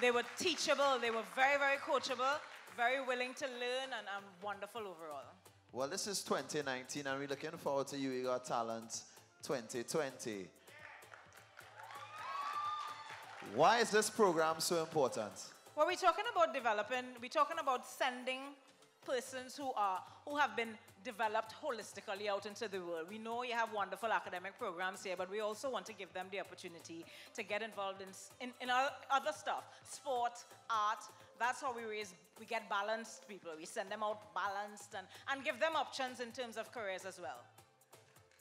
They were teachable, they were very, very coachable, very willing to learn, and, and wonderful overall. Well, this is 2019, and we're looking forward to you, You Got Talent 2020. Why is this program so important? Well, we're talking about developing, we're talking about sending persons who are who have been developed holistically out into the world. We know you have wonderful academic programs here, but we also want to give them the opportunity to get involved in, in, in other stuff, sport, art. That's how we raise, we get balanced people. We send them out balanced and, and give them options in terms of careers as well.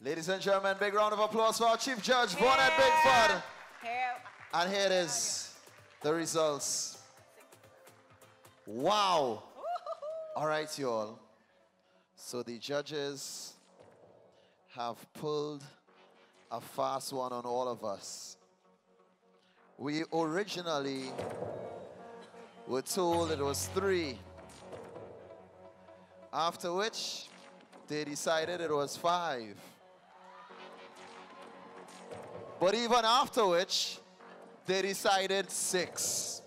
Ladies and gentlemen, big round of applause for our Chief Judge, Bonnet Bigford. Here. And here it is, the results. Wow. All right, y'all. So the judges have pulled a fast one on all of us. We originally were told it was three. After which, they decided it was five. But even after which, they decided six.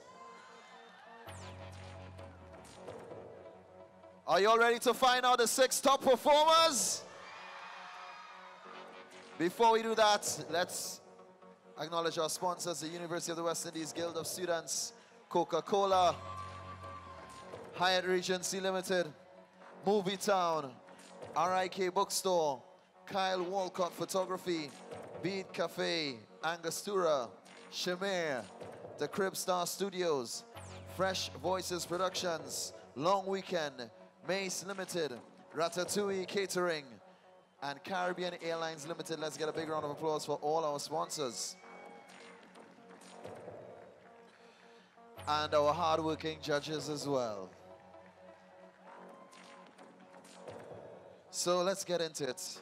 Are you all ready to find out the six top performers? Before we do that, let's acknowledge our sponsors, the University of the West Indies Guild of Students, Coca-Cola, Hyatt Regency Limited, MovieTowne, RIK Bookstore, Kyle Walcott Photography, Beat Cafe, Angostura, Shamir, The Crib Star Studios, Fresh Voices Productions, Long Weekend, Mace Limited, Ratatouille Catering, and Caribbean Airlines Limited. Let's get a big round of applause for all our sponsors. And our hardworking judges as well. So let's get into it.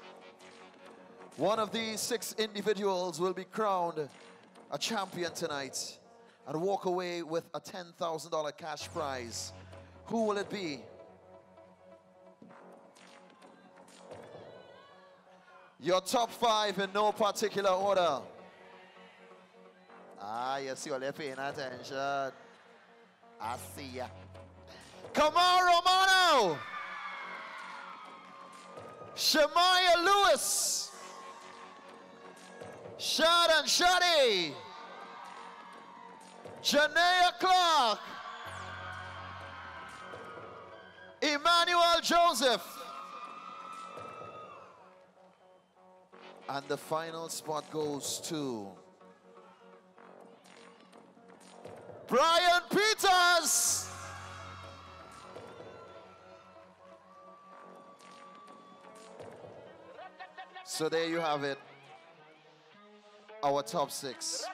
One of these six individuals will be crowned a champion tonight and walk away with a $10,000 cash prize. Who will it be? Your top five in no particular order. Ah, you see you're paying attention. I see ya. Come on, Romano. Shamaya Lewis. Shad and Shadi. Janaea Clark. Emmanuel Joseph. And the final spot goes to Brian Peters. So there you have it. Our top six.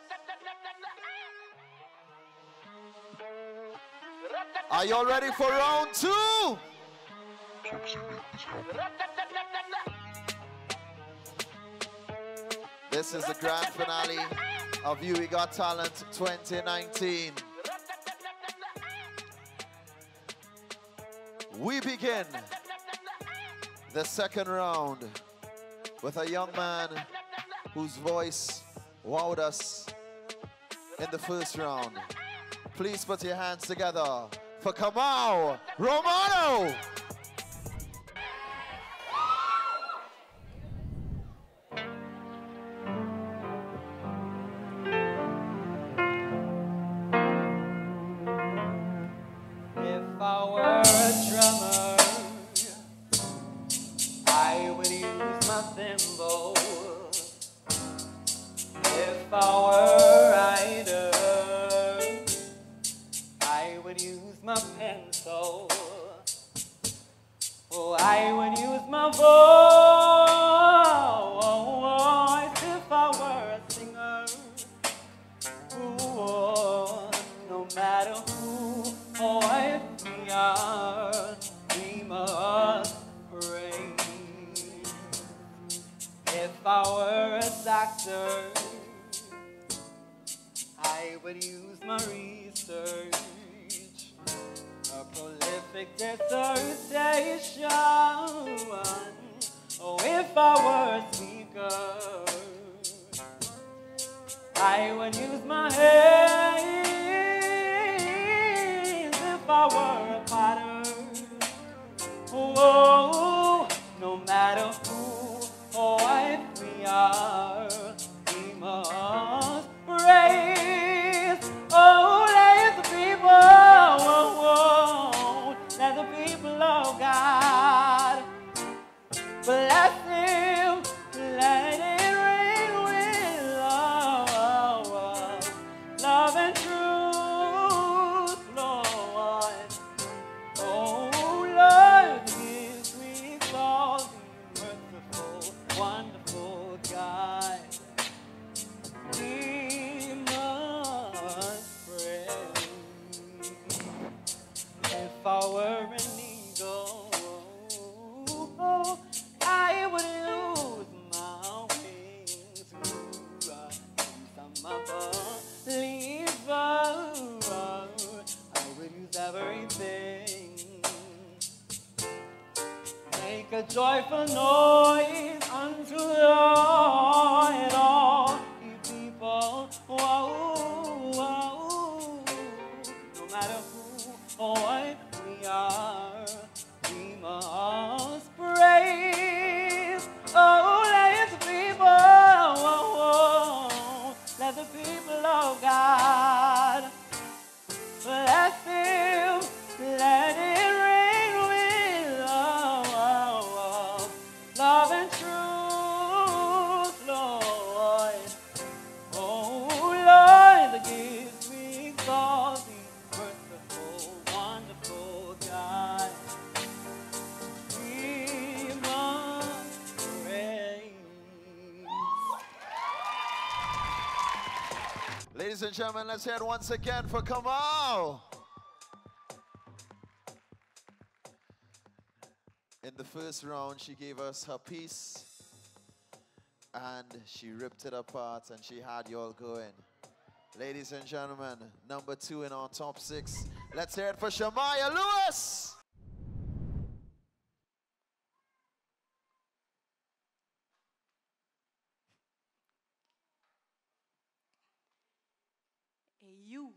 Are you ready for round two? This is the grand finale of UWI Got Talent 2019. We begin the second round with a young man whose voice wowed us in the first round. Please put your hands together for Kamau Romano. Joyful noise unto the Lord, hear it once again for Kamal. In the first round, she gave us her piece and she ripped it apart and she had you all going. Ladies and gentlemen, number two in our top six. Let's hear it for Shamaya Lewis. Hey, you.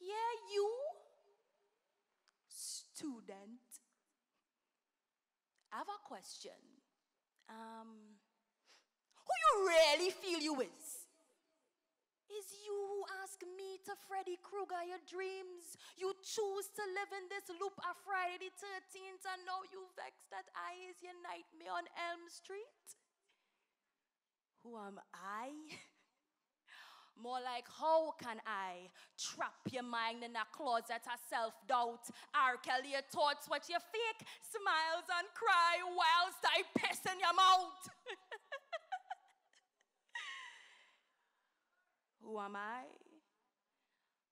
Yeah, you. Student. I have a question. Um, who you really feel you is? Is you who ask me to Freddy Krueger your dreams? You choose to live in this loop of Friday the 13th and now you vex that I is your nightmare on Elm Street? Who am I? <laughs> More like, how can I trap your mind in a closet of self doubt? Kill your thoughts with your fake smiles and cry whilst I piss in your mouth? <laughs> Who am I?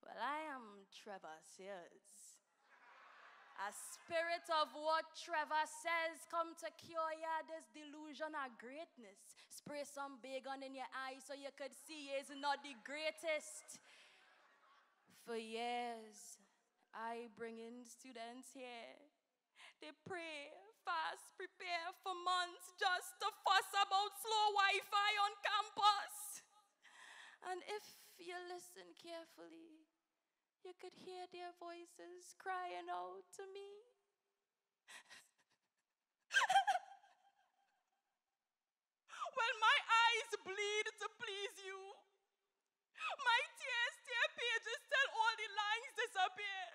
Well, I am Trevor Sears. A spirit of what Trevor says come to cure ya this delusion of greatness. Spray some bacon in your eyes so you could see is not the greatest. For years, I bring in students here. They pray, fast, prepare for months just to fuss about slow Wi-Fi on campus. And if you listen carefully, you could hear their voices crying out to me. <laughs> well, my eyes bleed to please you. My tears tear pages till all the lines disappear.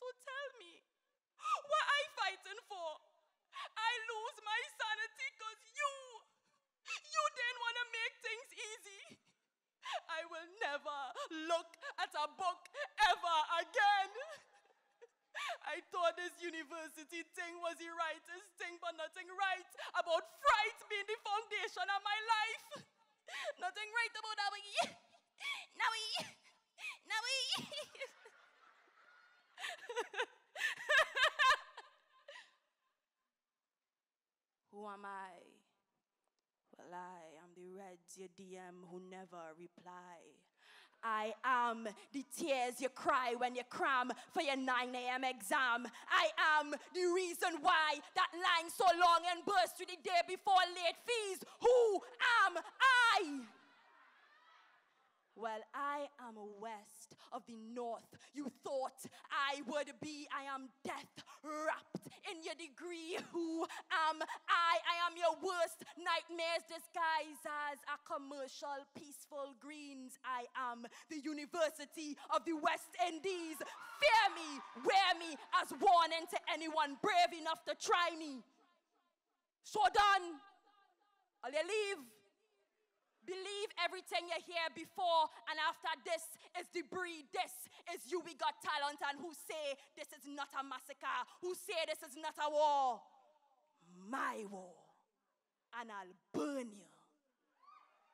So tell me, what I fighting for? I lose my sanity because you, you didn't want to make things easy. I will never look at a book ever again. I thought this university thing was the rightest thing, but nothing right about fright being the foundation of my life. Nothing right about that. we- Now we, now we. <laughs> Who am I? Well, I am the red you DM who never reply. I am the tears you cry when you cram for your 9 a.m. exam. I am the reason why that line so long and burst to the day before late fees. Who am I? Well, I am west of the north. You thought I would be. I am death wrapped in your degree. Who am I? I am your worst nightmares disguised as a commercial peaceful greens. I am the University of the West Indies. Fear me, wear me as warning to anyone brave enough to try me. So done. You leave? Believe everything you hear before and after this is debris. This is you, we got talent, and who say this is not a massacre, who say this is not a war. My war. And I'll burn you.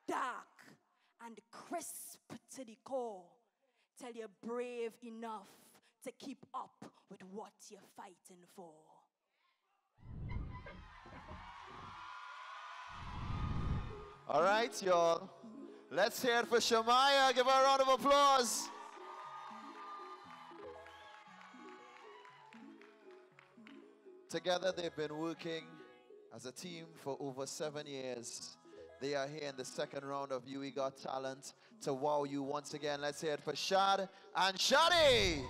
Dark and crisp to the core. Till you're brave enough to keep up with what you're fighting for. All right, y'all. Let's hear it for Shamaya. Give her a round of applause. Together, they've been working as a team for over seven years. They are here in the second round of UWI Got Talent to wow you once again. Let's hear it for Shad and Shadi.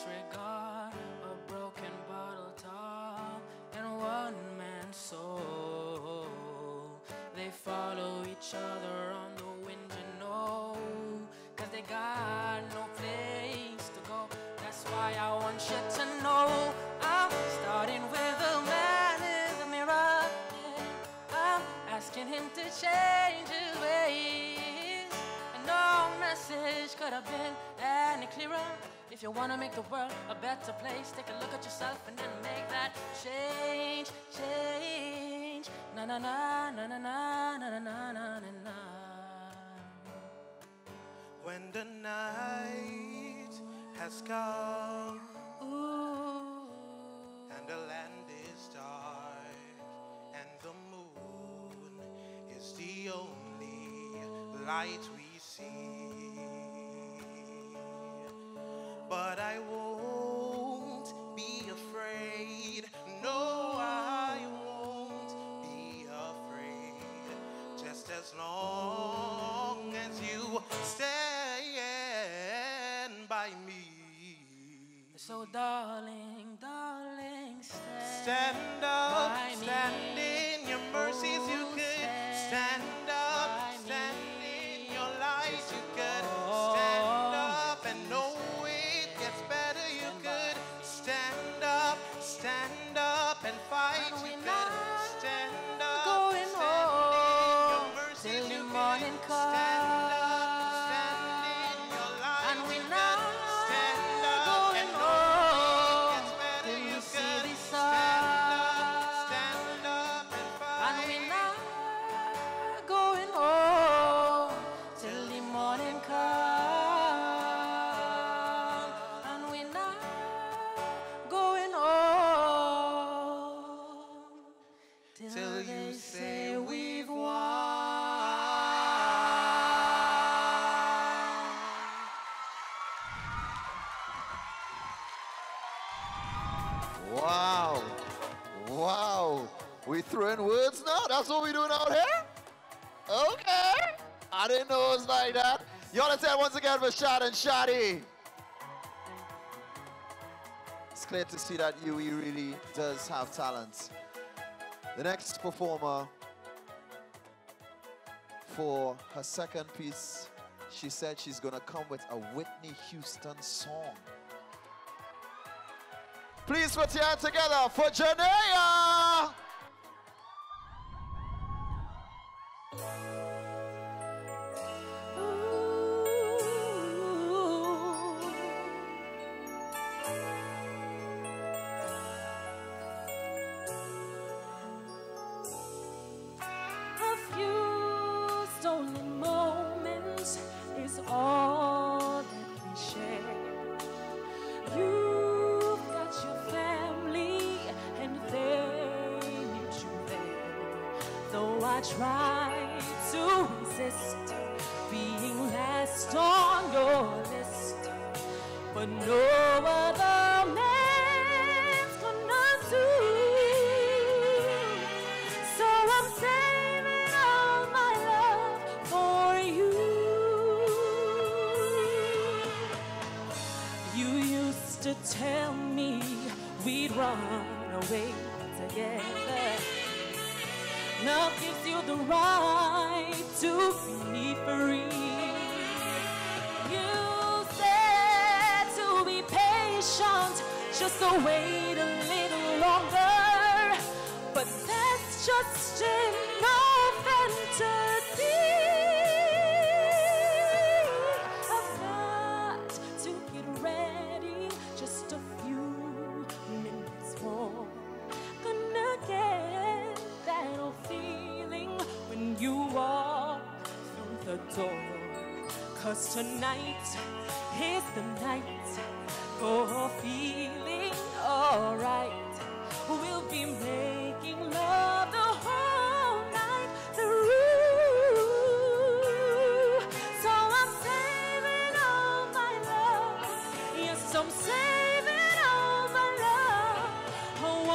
Disregard, you wanna make the world a better place, take a look at yourself and then make that change, change. Na na na na na na na na na na na. When the night has come and the land is dark and the moon is the only light we So darling, darling, stand, Stand up, You want to tell once again for Shad and Shadi. It's clear to see that UWI really does have talent. The next performer for her second piece, she said she's going to come with a Whitney Houston song. Please put your hand together for Janaea!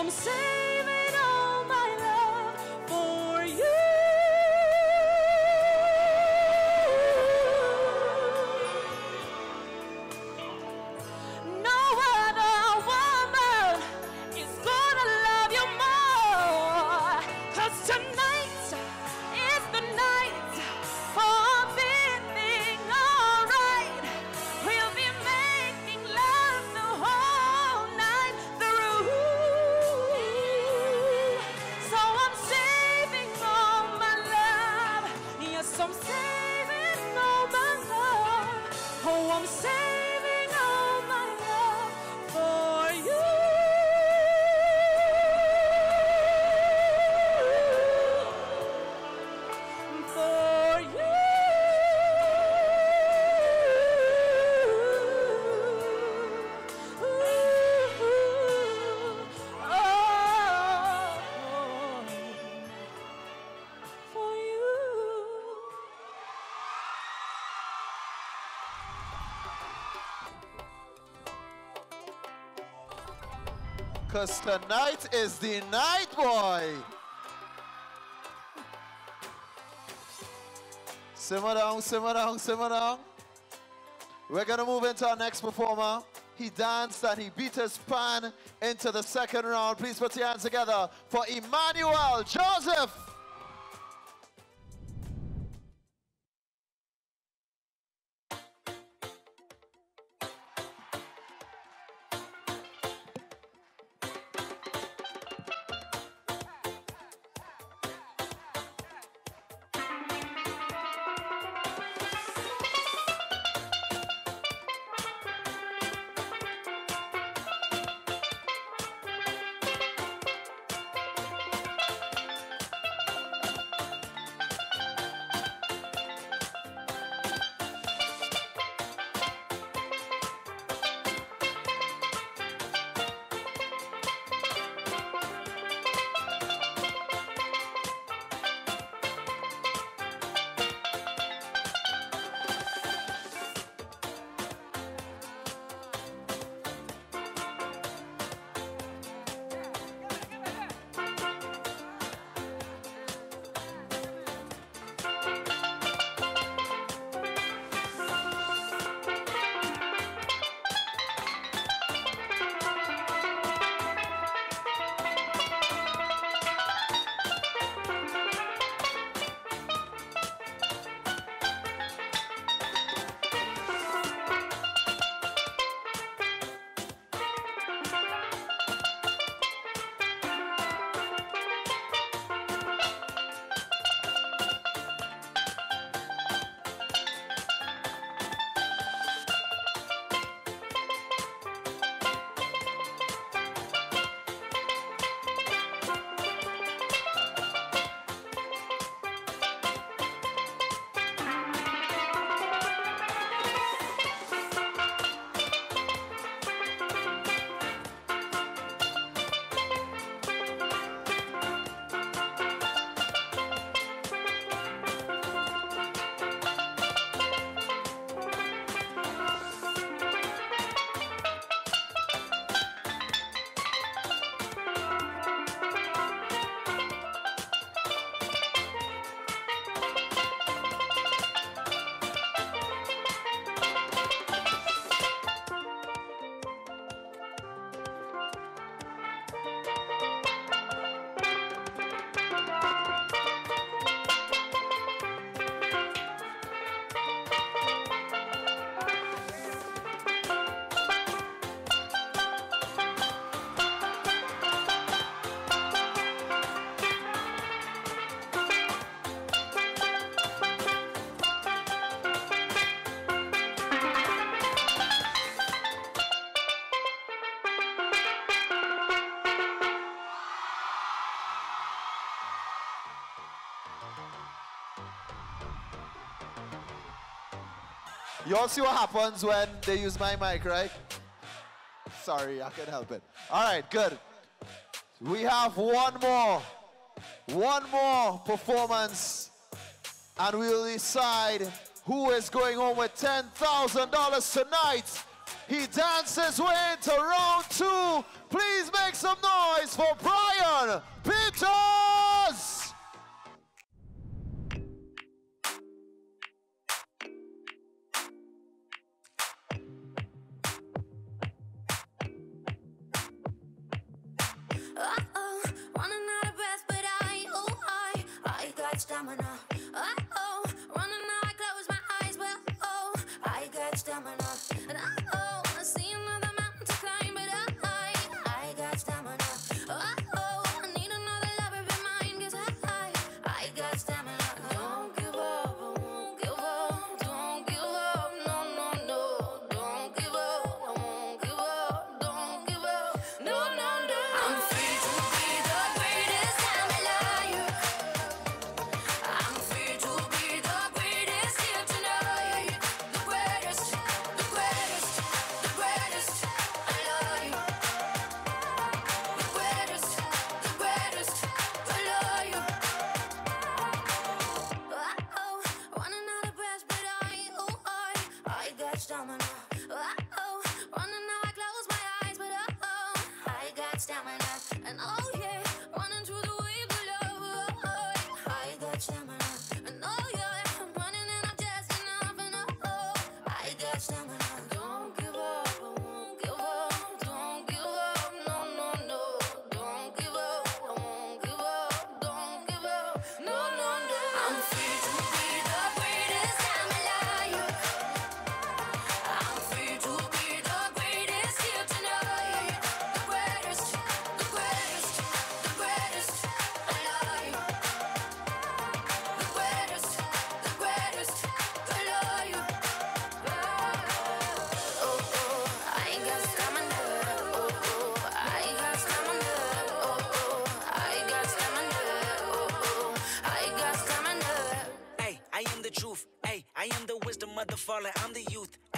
I'm saying because tonight is the night, boy. Simmer down, simmer down, simmer down. We're going to move into our next performer. He danced and he beat his pan into the second round. Please put your hands together for Emmanuel Joseph. You all see what happens when they use my mic, right? Sorry, I can't help it. All right, good. We have one more, one more performance, and we'll decide who is going home with $10,000 tonight. He dances way into round two. Please make some noise for Brian.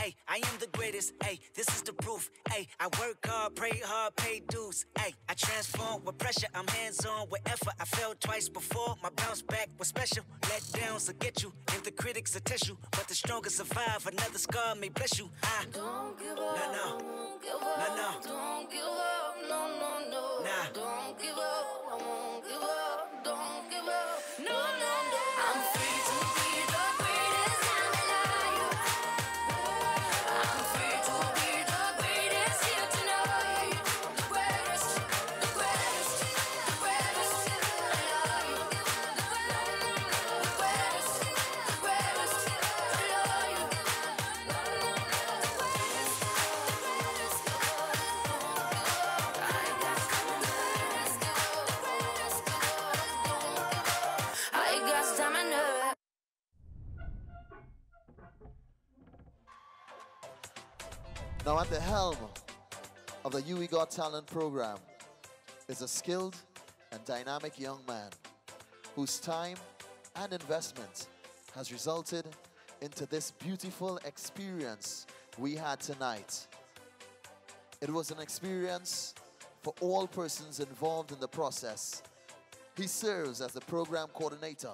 Hey, I am the greatest. Hey, this is the proof. Hey, I work hard, pray hard, pay dues. Hey, I transform with pressure. I'm hands on with effort. I failed twice before. My bounce back was special. Let downs will get you, and the critics will test you. But the strongest survive. Another scar may bless you. I Don't give up. No, no. Won't give up. No, no. Don't give up. No, no, no. Nah. Don't give up. Now, at the helm of the UWI Got Talent program is a skilled and dynamic young man whose time and investment has resulted into this beautiful experience we had tonight. It was an experience for all persons involved in the process. He serves as the program coordinator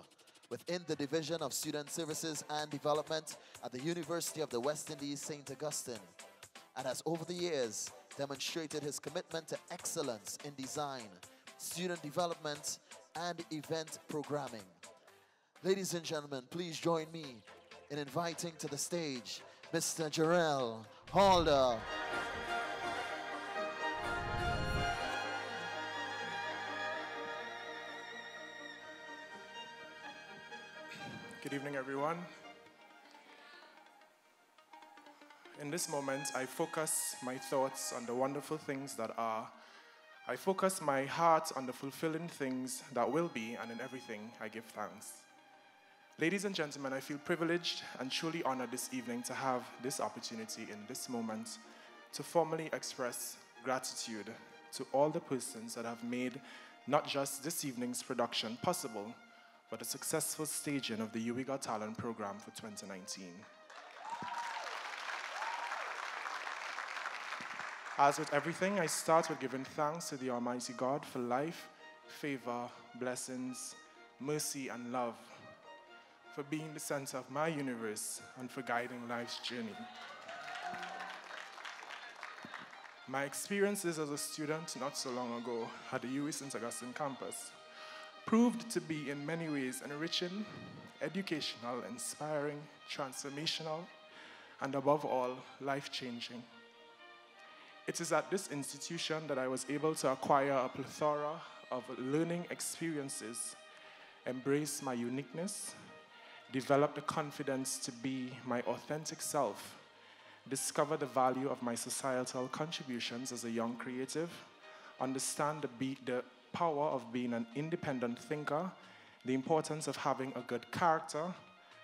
within the Division of Student Services and Development at the University of the West Indies, St. Augustine, and has over the years demonstrated his commitment to excellence in design, student development, and event programming. Ladies and gentlemen, please join me in inviting to the stage Mr. Jarell Alder. Good evening, everyone. In this moment, I focus my thoughts on the wonderful things that are. I focus my heart on the fulfilling things that will be, and in everything, I give thanks. Ladies and gentlemen, I feel privileged and truly honored this evening to have this opportunity in this moment to formally express gratitude to all the persons that have made not just this evening's production possible, but a successful staging of the Got Talent program for 2019. As with everything, I start with giving thanks to the Almighty God for life, favor, blessings, mercy, and love, for being the center of my universe and for guiding life's journey. My experiences as a student not so long ago at the UWI St. Augustine campus proved to be in many ways enriching, educational, inspiring, transformational, and above all, life changing. It is at this institution that I was able to acquire a plethora of learning experiences, embrace my uniqueness, develop the confidence to be my authentic self, discover the value of my societal contributions as a young creative, understand the, be- the power of being an independent thinker, the importance of having a good character,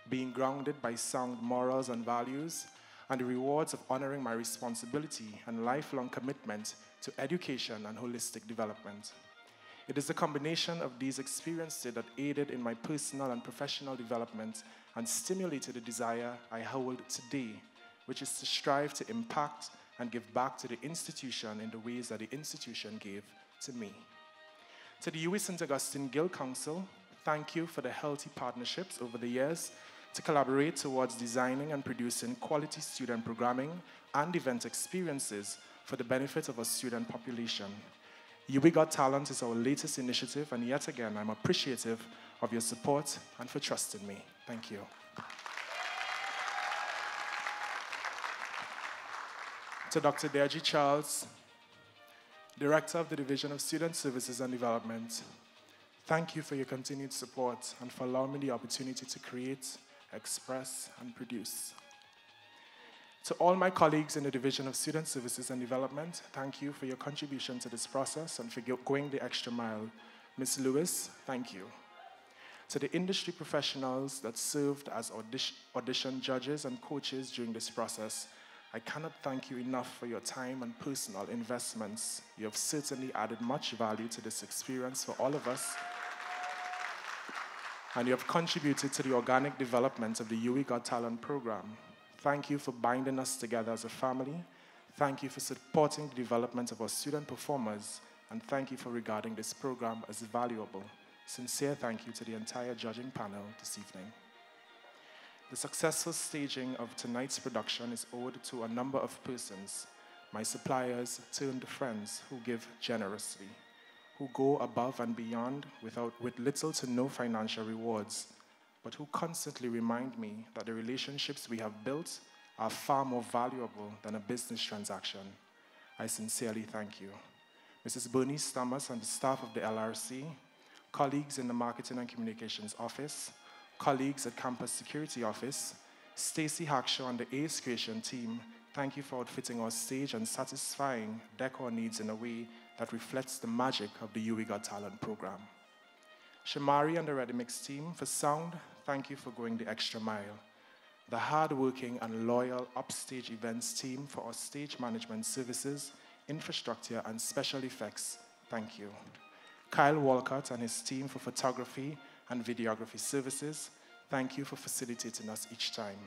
being grounded by sound morals and values, and the rewards of honoring my responsibility and lifelong commitment to education and holistic development. It is the combination of these experiences that aided in my personal and professional development and stimulated the desire I hold today, which is to strive to impact and give back to the institution in the ways that the institution gave to me. To the UWI St. Augustine Guild Council, thank you for the healthy partnerships over the years to collaborate towards designing and producing quality student programming and event experiences for the benefit of our student population. UWI Got Talent is our latest initiative, and yet again, I'm appreciative of your support and for trusting me. Thank you. To Dr. Deirdre Charles, Director of the Division of Student Services and Development, thank you for your continued support and for allowing me the opportunity to create, express, and produce. To all my colleagues in the Division of Student Services and Development, thank you for your contribution to this process and for going the extra mile. Ms. Lewis, thank you. To the industry professionals that served as audition, audition judges and coaches during this process, I cannot thank you enough for your time and personal investments. You have certainly added much value to this experience for all of us. And you have contributed to the organic development of the UWI Got Talent program. Thank you for binding us together as a family. Thank you for supporting the development of our student performers. And thank you for regarding this program as valuable. Sincere thank you to the entire judging panel this evening. The successful staging of tonight's production is owed to a number of persons, my suppliers turned friends who give generously, who go above and beyond without, with little to no financial rewards, but who constantly remind me that the relationships we have built are far more valuable than a business transaction. I sincerely thank you. Mrs. Bernice Thomas and the staff of the LRC, colleagues in the Marketing and Communications Office, colleagues at Campus Security Office, Stacy Hackshaw and the ACE Creation team, thank you for outfitting our stage and satisfying decor needs in a way that reflects the magic of the UWI Got Talent program. Shamari and the Ready Mix team, for sound, thank you for going the extra mile. The hardworking and loyal Upstage Events team for our stage management services, infrastructure, and special effects, thank you. Kyle Walcott and his team for photography and videography services, thank you for facilitating us each time.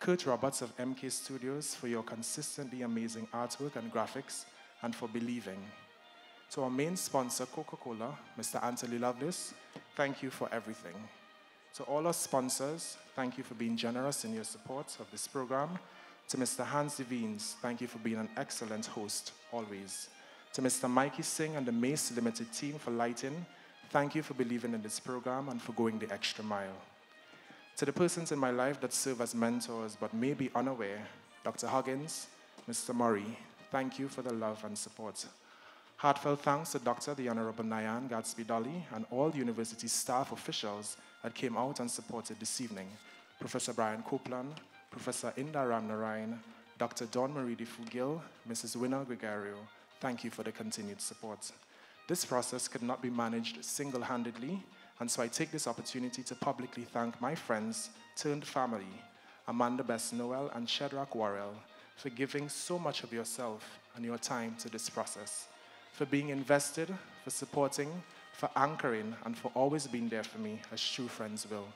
Kurt Roberts of MK Studios for your consistently amazing artwork and graphics, and for believing. To our main sponsor, Coca Cola, Mr. Anthony Lovelace, thank you for everything. To all our sponsors, thank you for being generous in your support of this program. To Mr. Hans Des Vignes, thank you for being an excellent host, always. To Mr. Mikey Singh and the Mace Limited team for lighting, thank you for believing in this program and for going the extra mile. To the persons in my life that serve as mentors but may be unaware, Dr. Huggins, Mr. Murray, thank you for the love and support. Heartfelt thanks to Dr. the Honorable Nyan Gadsby Dolly and all university staff officials that came out and supported this evening. Professor Brian Copeland, Professor Indar Ramnarine, Dr. Marie De Four-Gill, Mrs. Winner Gregario, thank you for the continued support. This process could not be managed single handedly, and so I take this opportunity to publicly thank my friends turned family, Amanda Bess Noel and Shadrach Warrell, for giving so much of yourself and your time to this process, for being invested, for supporting, for anchoring, and for always being there for me as true friends will.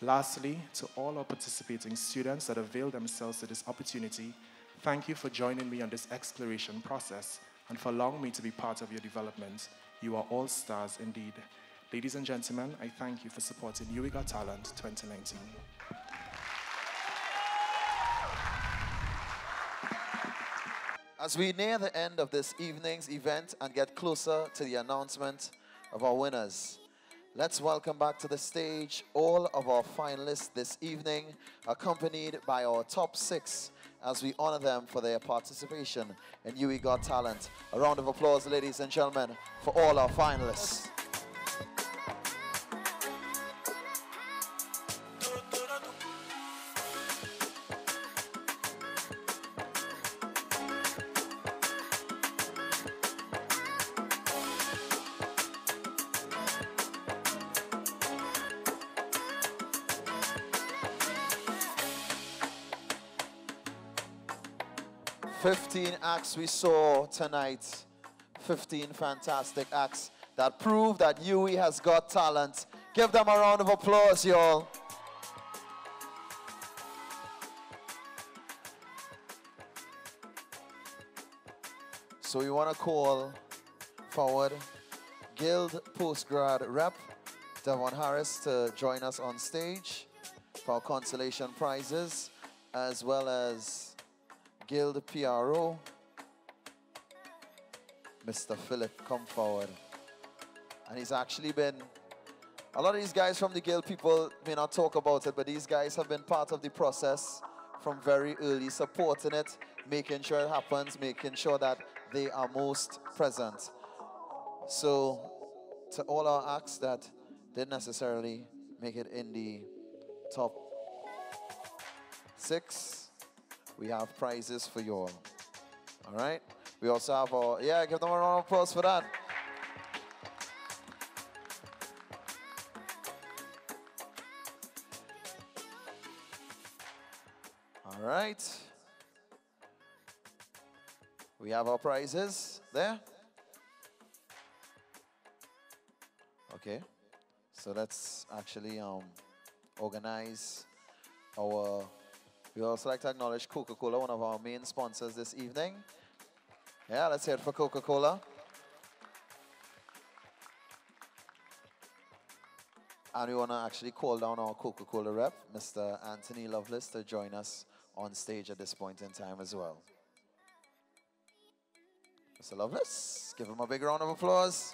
Lastly, to all our participating students that avail themselves to this opportunity, Thank you for joining me on this exploration process and for allowing me to be part of your development. You are all stars indeed. Ladies and gentlemen, I thank you for supporting Got Talent 2019. As we near the end of this evening's event and get closer to the announcement of our winners, let's welcome back to the stage all of our finalists this evening, accompanied by our top six as we honor them for their participation in UWI Got Talent. A round of applause, ladies and gentlemen, for all our finalists. Acts we saw tonight. Fifteen fantastic acts that prove that UWI has got talent. Give them a round of applause, y'all. So we want to call forward Guild Postgrad Rep Devon Harris to join us on stage for consolation prizes, as well as Guild PRO, Mr. Philip, come forward. And he's actually been, a lot of these guys from the Guild, people may not talk about it, but these guys have been part of the process from very early, supporting it, making sure it happens, making sure that they are most present. So, to all our acts that didn't necessarily make it in the top six, we have prizes for you all. All right? We also have our, yeah, give them a round of applause for that. All right. We have our prizes there. Okay. So let's actually um, organize our. We also like to acknowledge Coca Cola, one of our main sponsors this evening. Yeah, let's hear it for Coca Cola. And we want to actually call down our Coca Cola rep, Mr. Anthony Lovelace, to join us on stage at this point in time as well. Mr. Lovelace, give him a big round of applause.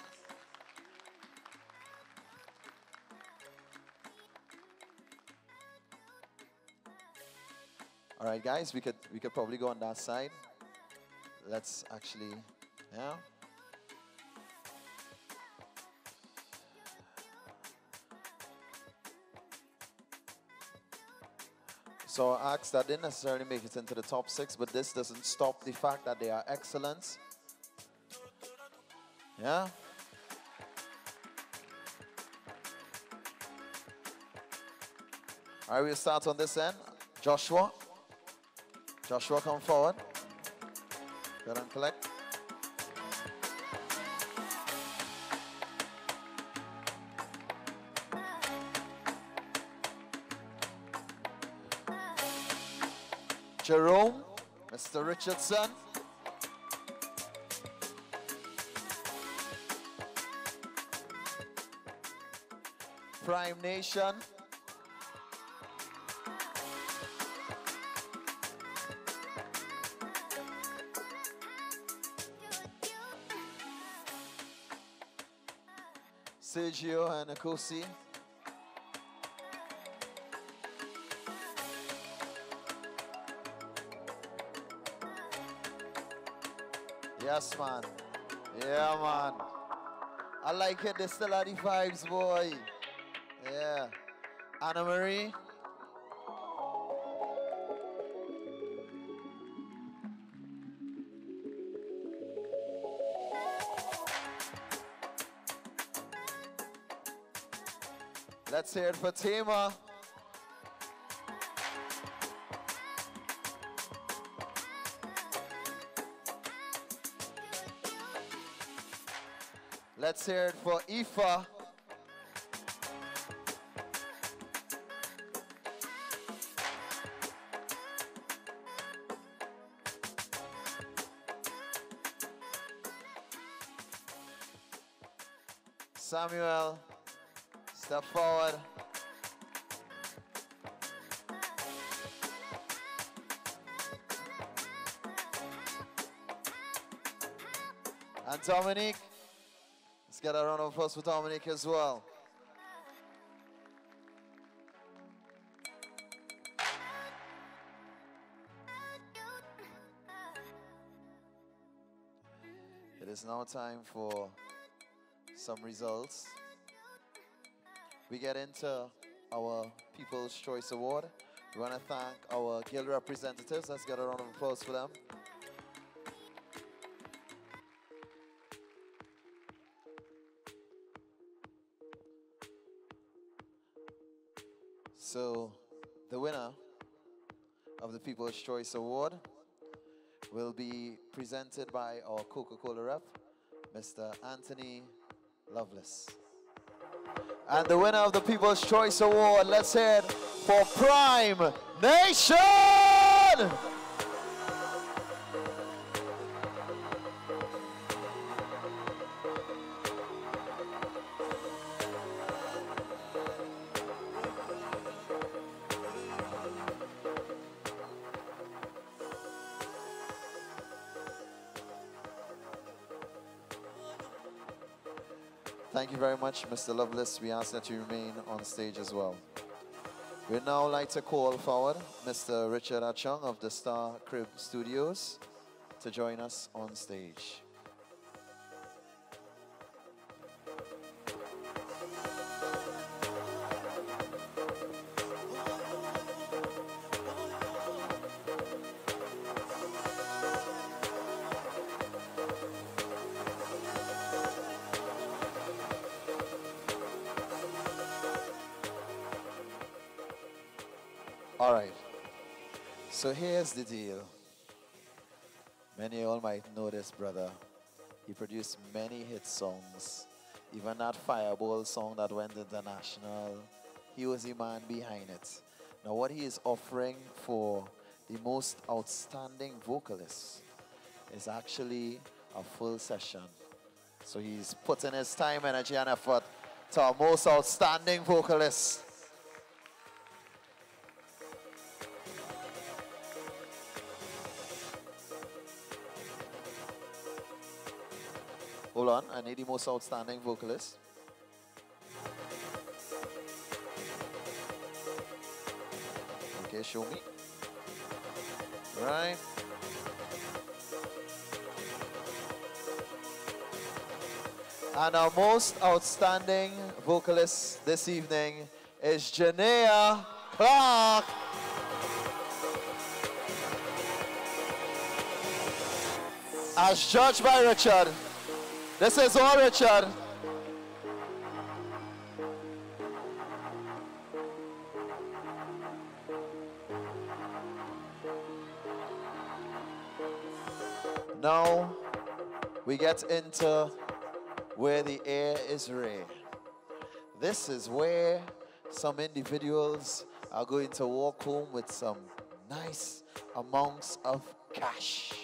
All right, guys, we could we could probably go on that side. Let's actually, yeah. So acts that didn't necessarily make it into the top six, but this doesn't stop the fact that they are excellent. Yeah. All right, we'll start on this end. Joshua. Joshua, come forward. Go and collect. Jerome, Mr. Richardson. Prime Nation. Sergio and Akosi. Yes, man. Yeah, man. I like it. the the vibes, boy. Yeah. Anna Marie. hear it for Tima. Let's hear it for Ifa. Samuel step forward. And Dominique, let's get a round of applause for Dominique as well. It is now time for some results. We get into our People's Choice Award. We want to thank our guild representatives. Let's get a round of applause for them. So, the winner of the People's Choice Award will be presented by our Coca Cola rep, Mr. Anthony Lovelace. And the winner of the People's Choice Award, let's hear it for Prime Nation! Much, Mr. Lovelace. We ask that you remain on stage as well. We'd now like to call forward Mr. Richard Achung of the Star Crib Studios to join us on stage. All right. So here's the deal. Many of you all might know this brother. He produced many hit songs. Even that Fireball song that went international, he was the man behind it. Now, what he is offering for the most outstanding vocalist is actually a full session. So he's putting his time, energy, and effort to our most outstanding vocalist. Hold on, I need the most outstanding vocalist. Okay, show me. Right. And our most outstanding vocalist this evening is Janaea Clark. As judged by Richard. This is Richard. Now we get into where the air is rare. This is where some individuals are going to walk home with some nice amounts of cash.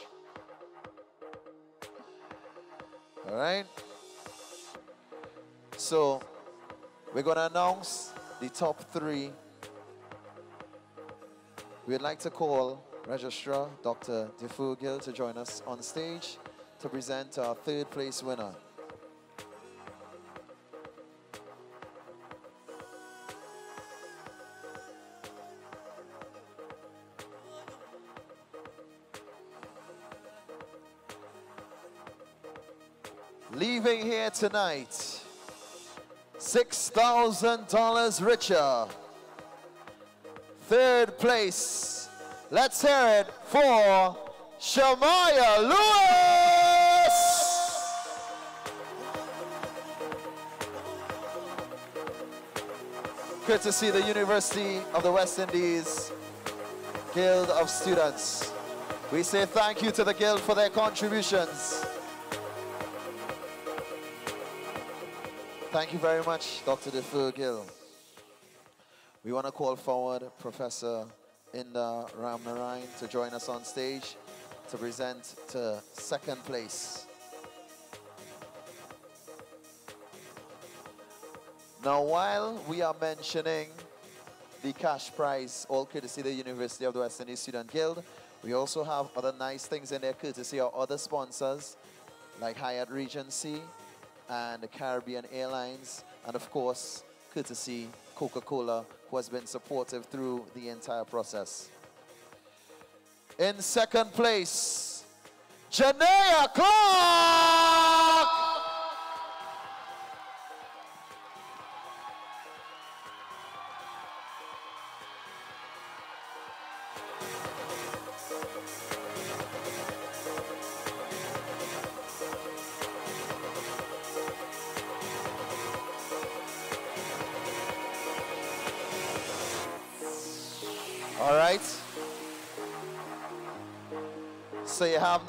All right? So, we're going to announce the top three. We'd like to call Registrar Dr. De Four-Gill to join us on stage to present our third place winner. Leaving here tonight, $6,000 richer. Third place, let's hear it for Shamaya Lewis! See the University of the West Indies Guild of Students. We say thank you to the Guild for their contributions. Thank you very much, Dr. De Four. We want to call forward Professor Indar Ramnarine to join us on stage to present to second place. Now, while we are mentioning the cash prize, all courtesy the University of the West Indies Student Guild, we also have other nice things in there courtesy of other sponsors like Hyatt Regency and the Caribbean Airlines, and of course, courtesy Coca-Cola, who has been supportive through the entire process. In second place, Janaea Clark!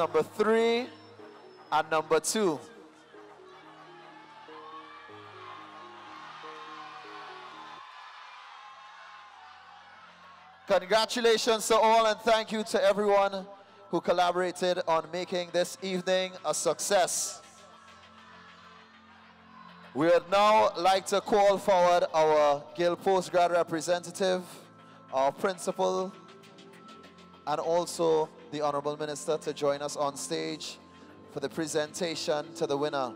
Number three and number two. Congratulations to all and thank you to everyone who collaborated on making this evening a success. We would now like to call forward our Guild Postgrad representative, our principal, and also the Honorable Minister to join us on stage for the presentation to the winner,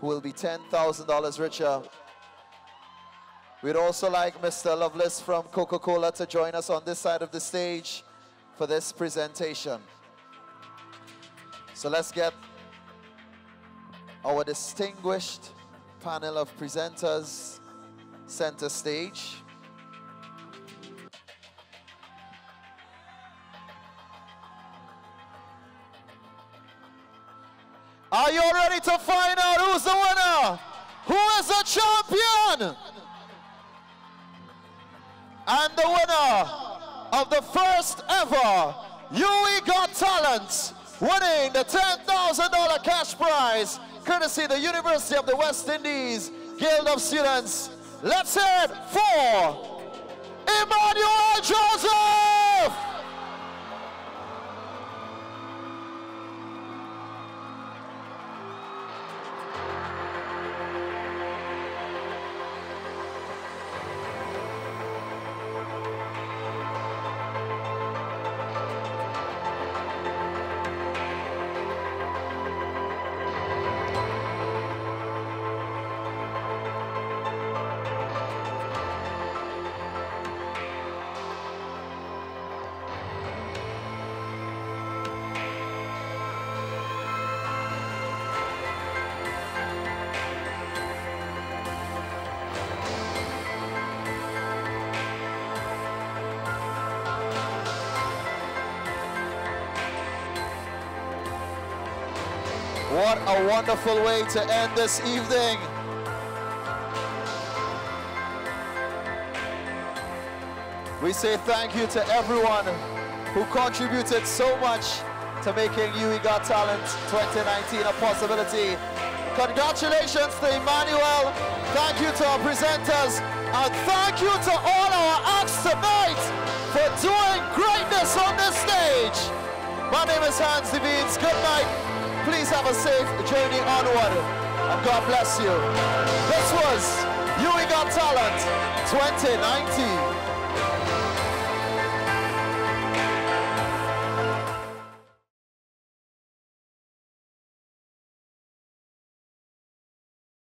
who will be $10,000 richer. We'd also like Mr. Lovelace from Coca-Cola to join us on this side of the stage for this presentation. So let's get our distinguished panel of presenters center stage. Are you ready to find out who's the winner? Who is the champion? And the winner of the first ever UWI Got Talent, winning the $10,000 cash prize, courtesy the University of the West Indies Guild of Students. Let's hear it for Emmanuel Joseph! Wonderful way to end this evening. We say thank you to everyone who contributed so much to making UWI Got Talent 2019 a possibility. Congratulations to Emmanuel. Thank you to our presenters. And thank you to all our acts tonight for doing greatness on this stage. My name is Hans Des Vignes. Good night. Please have a safe journey onward. And God bless you. This was UWI Got Talent 2019.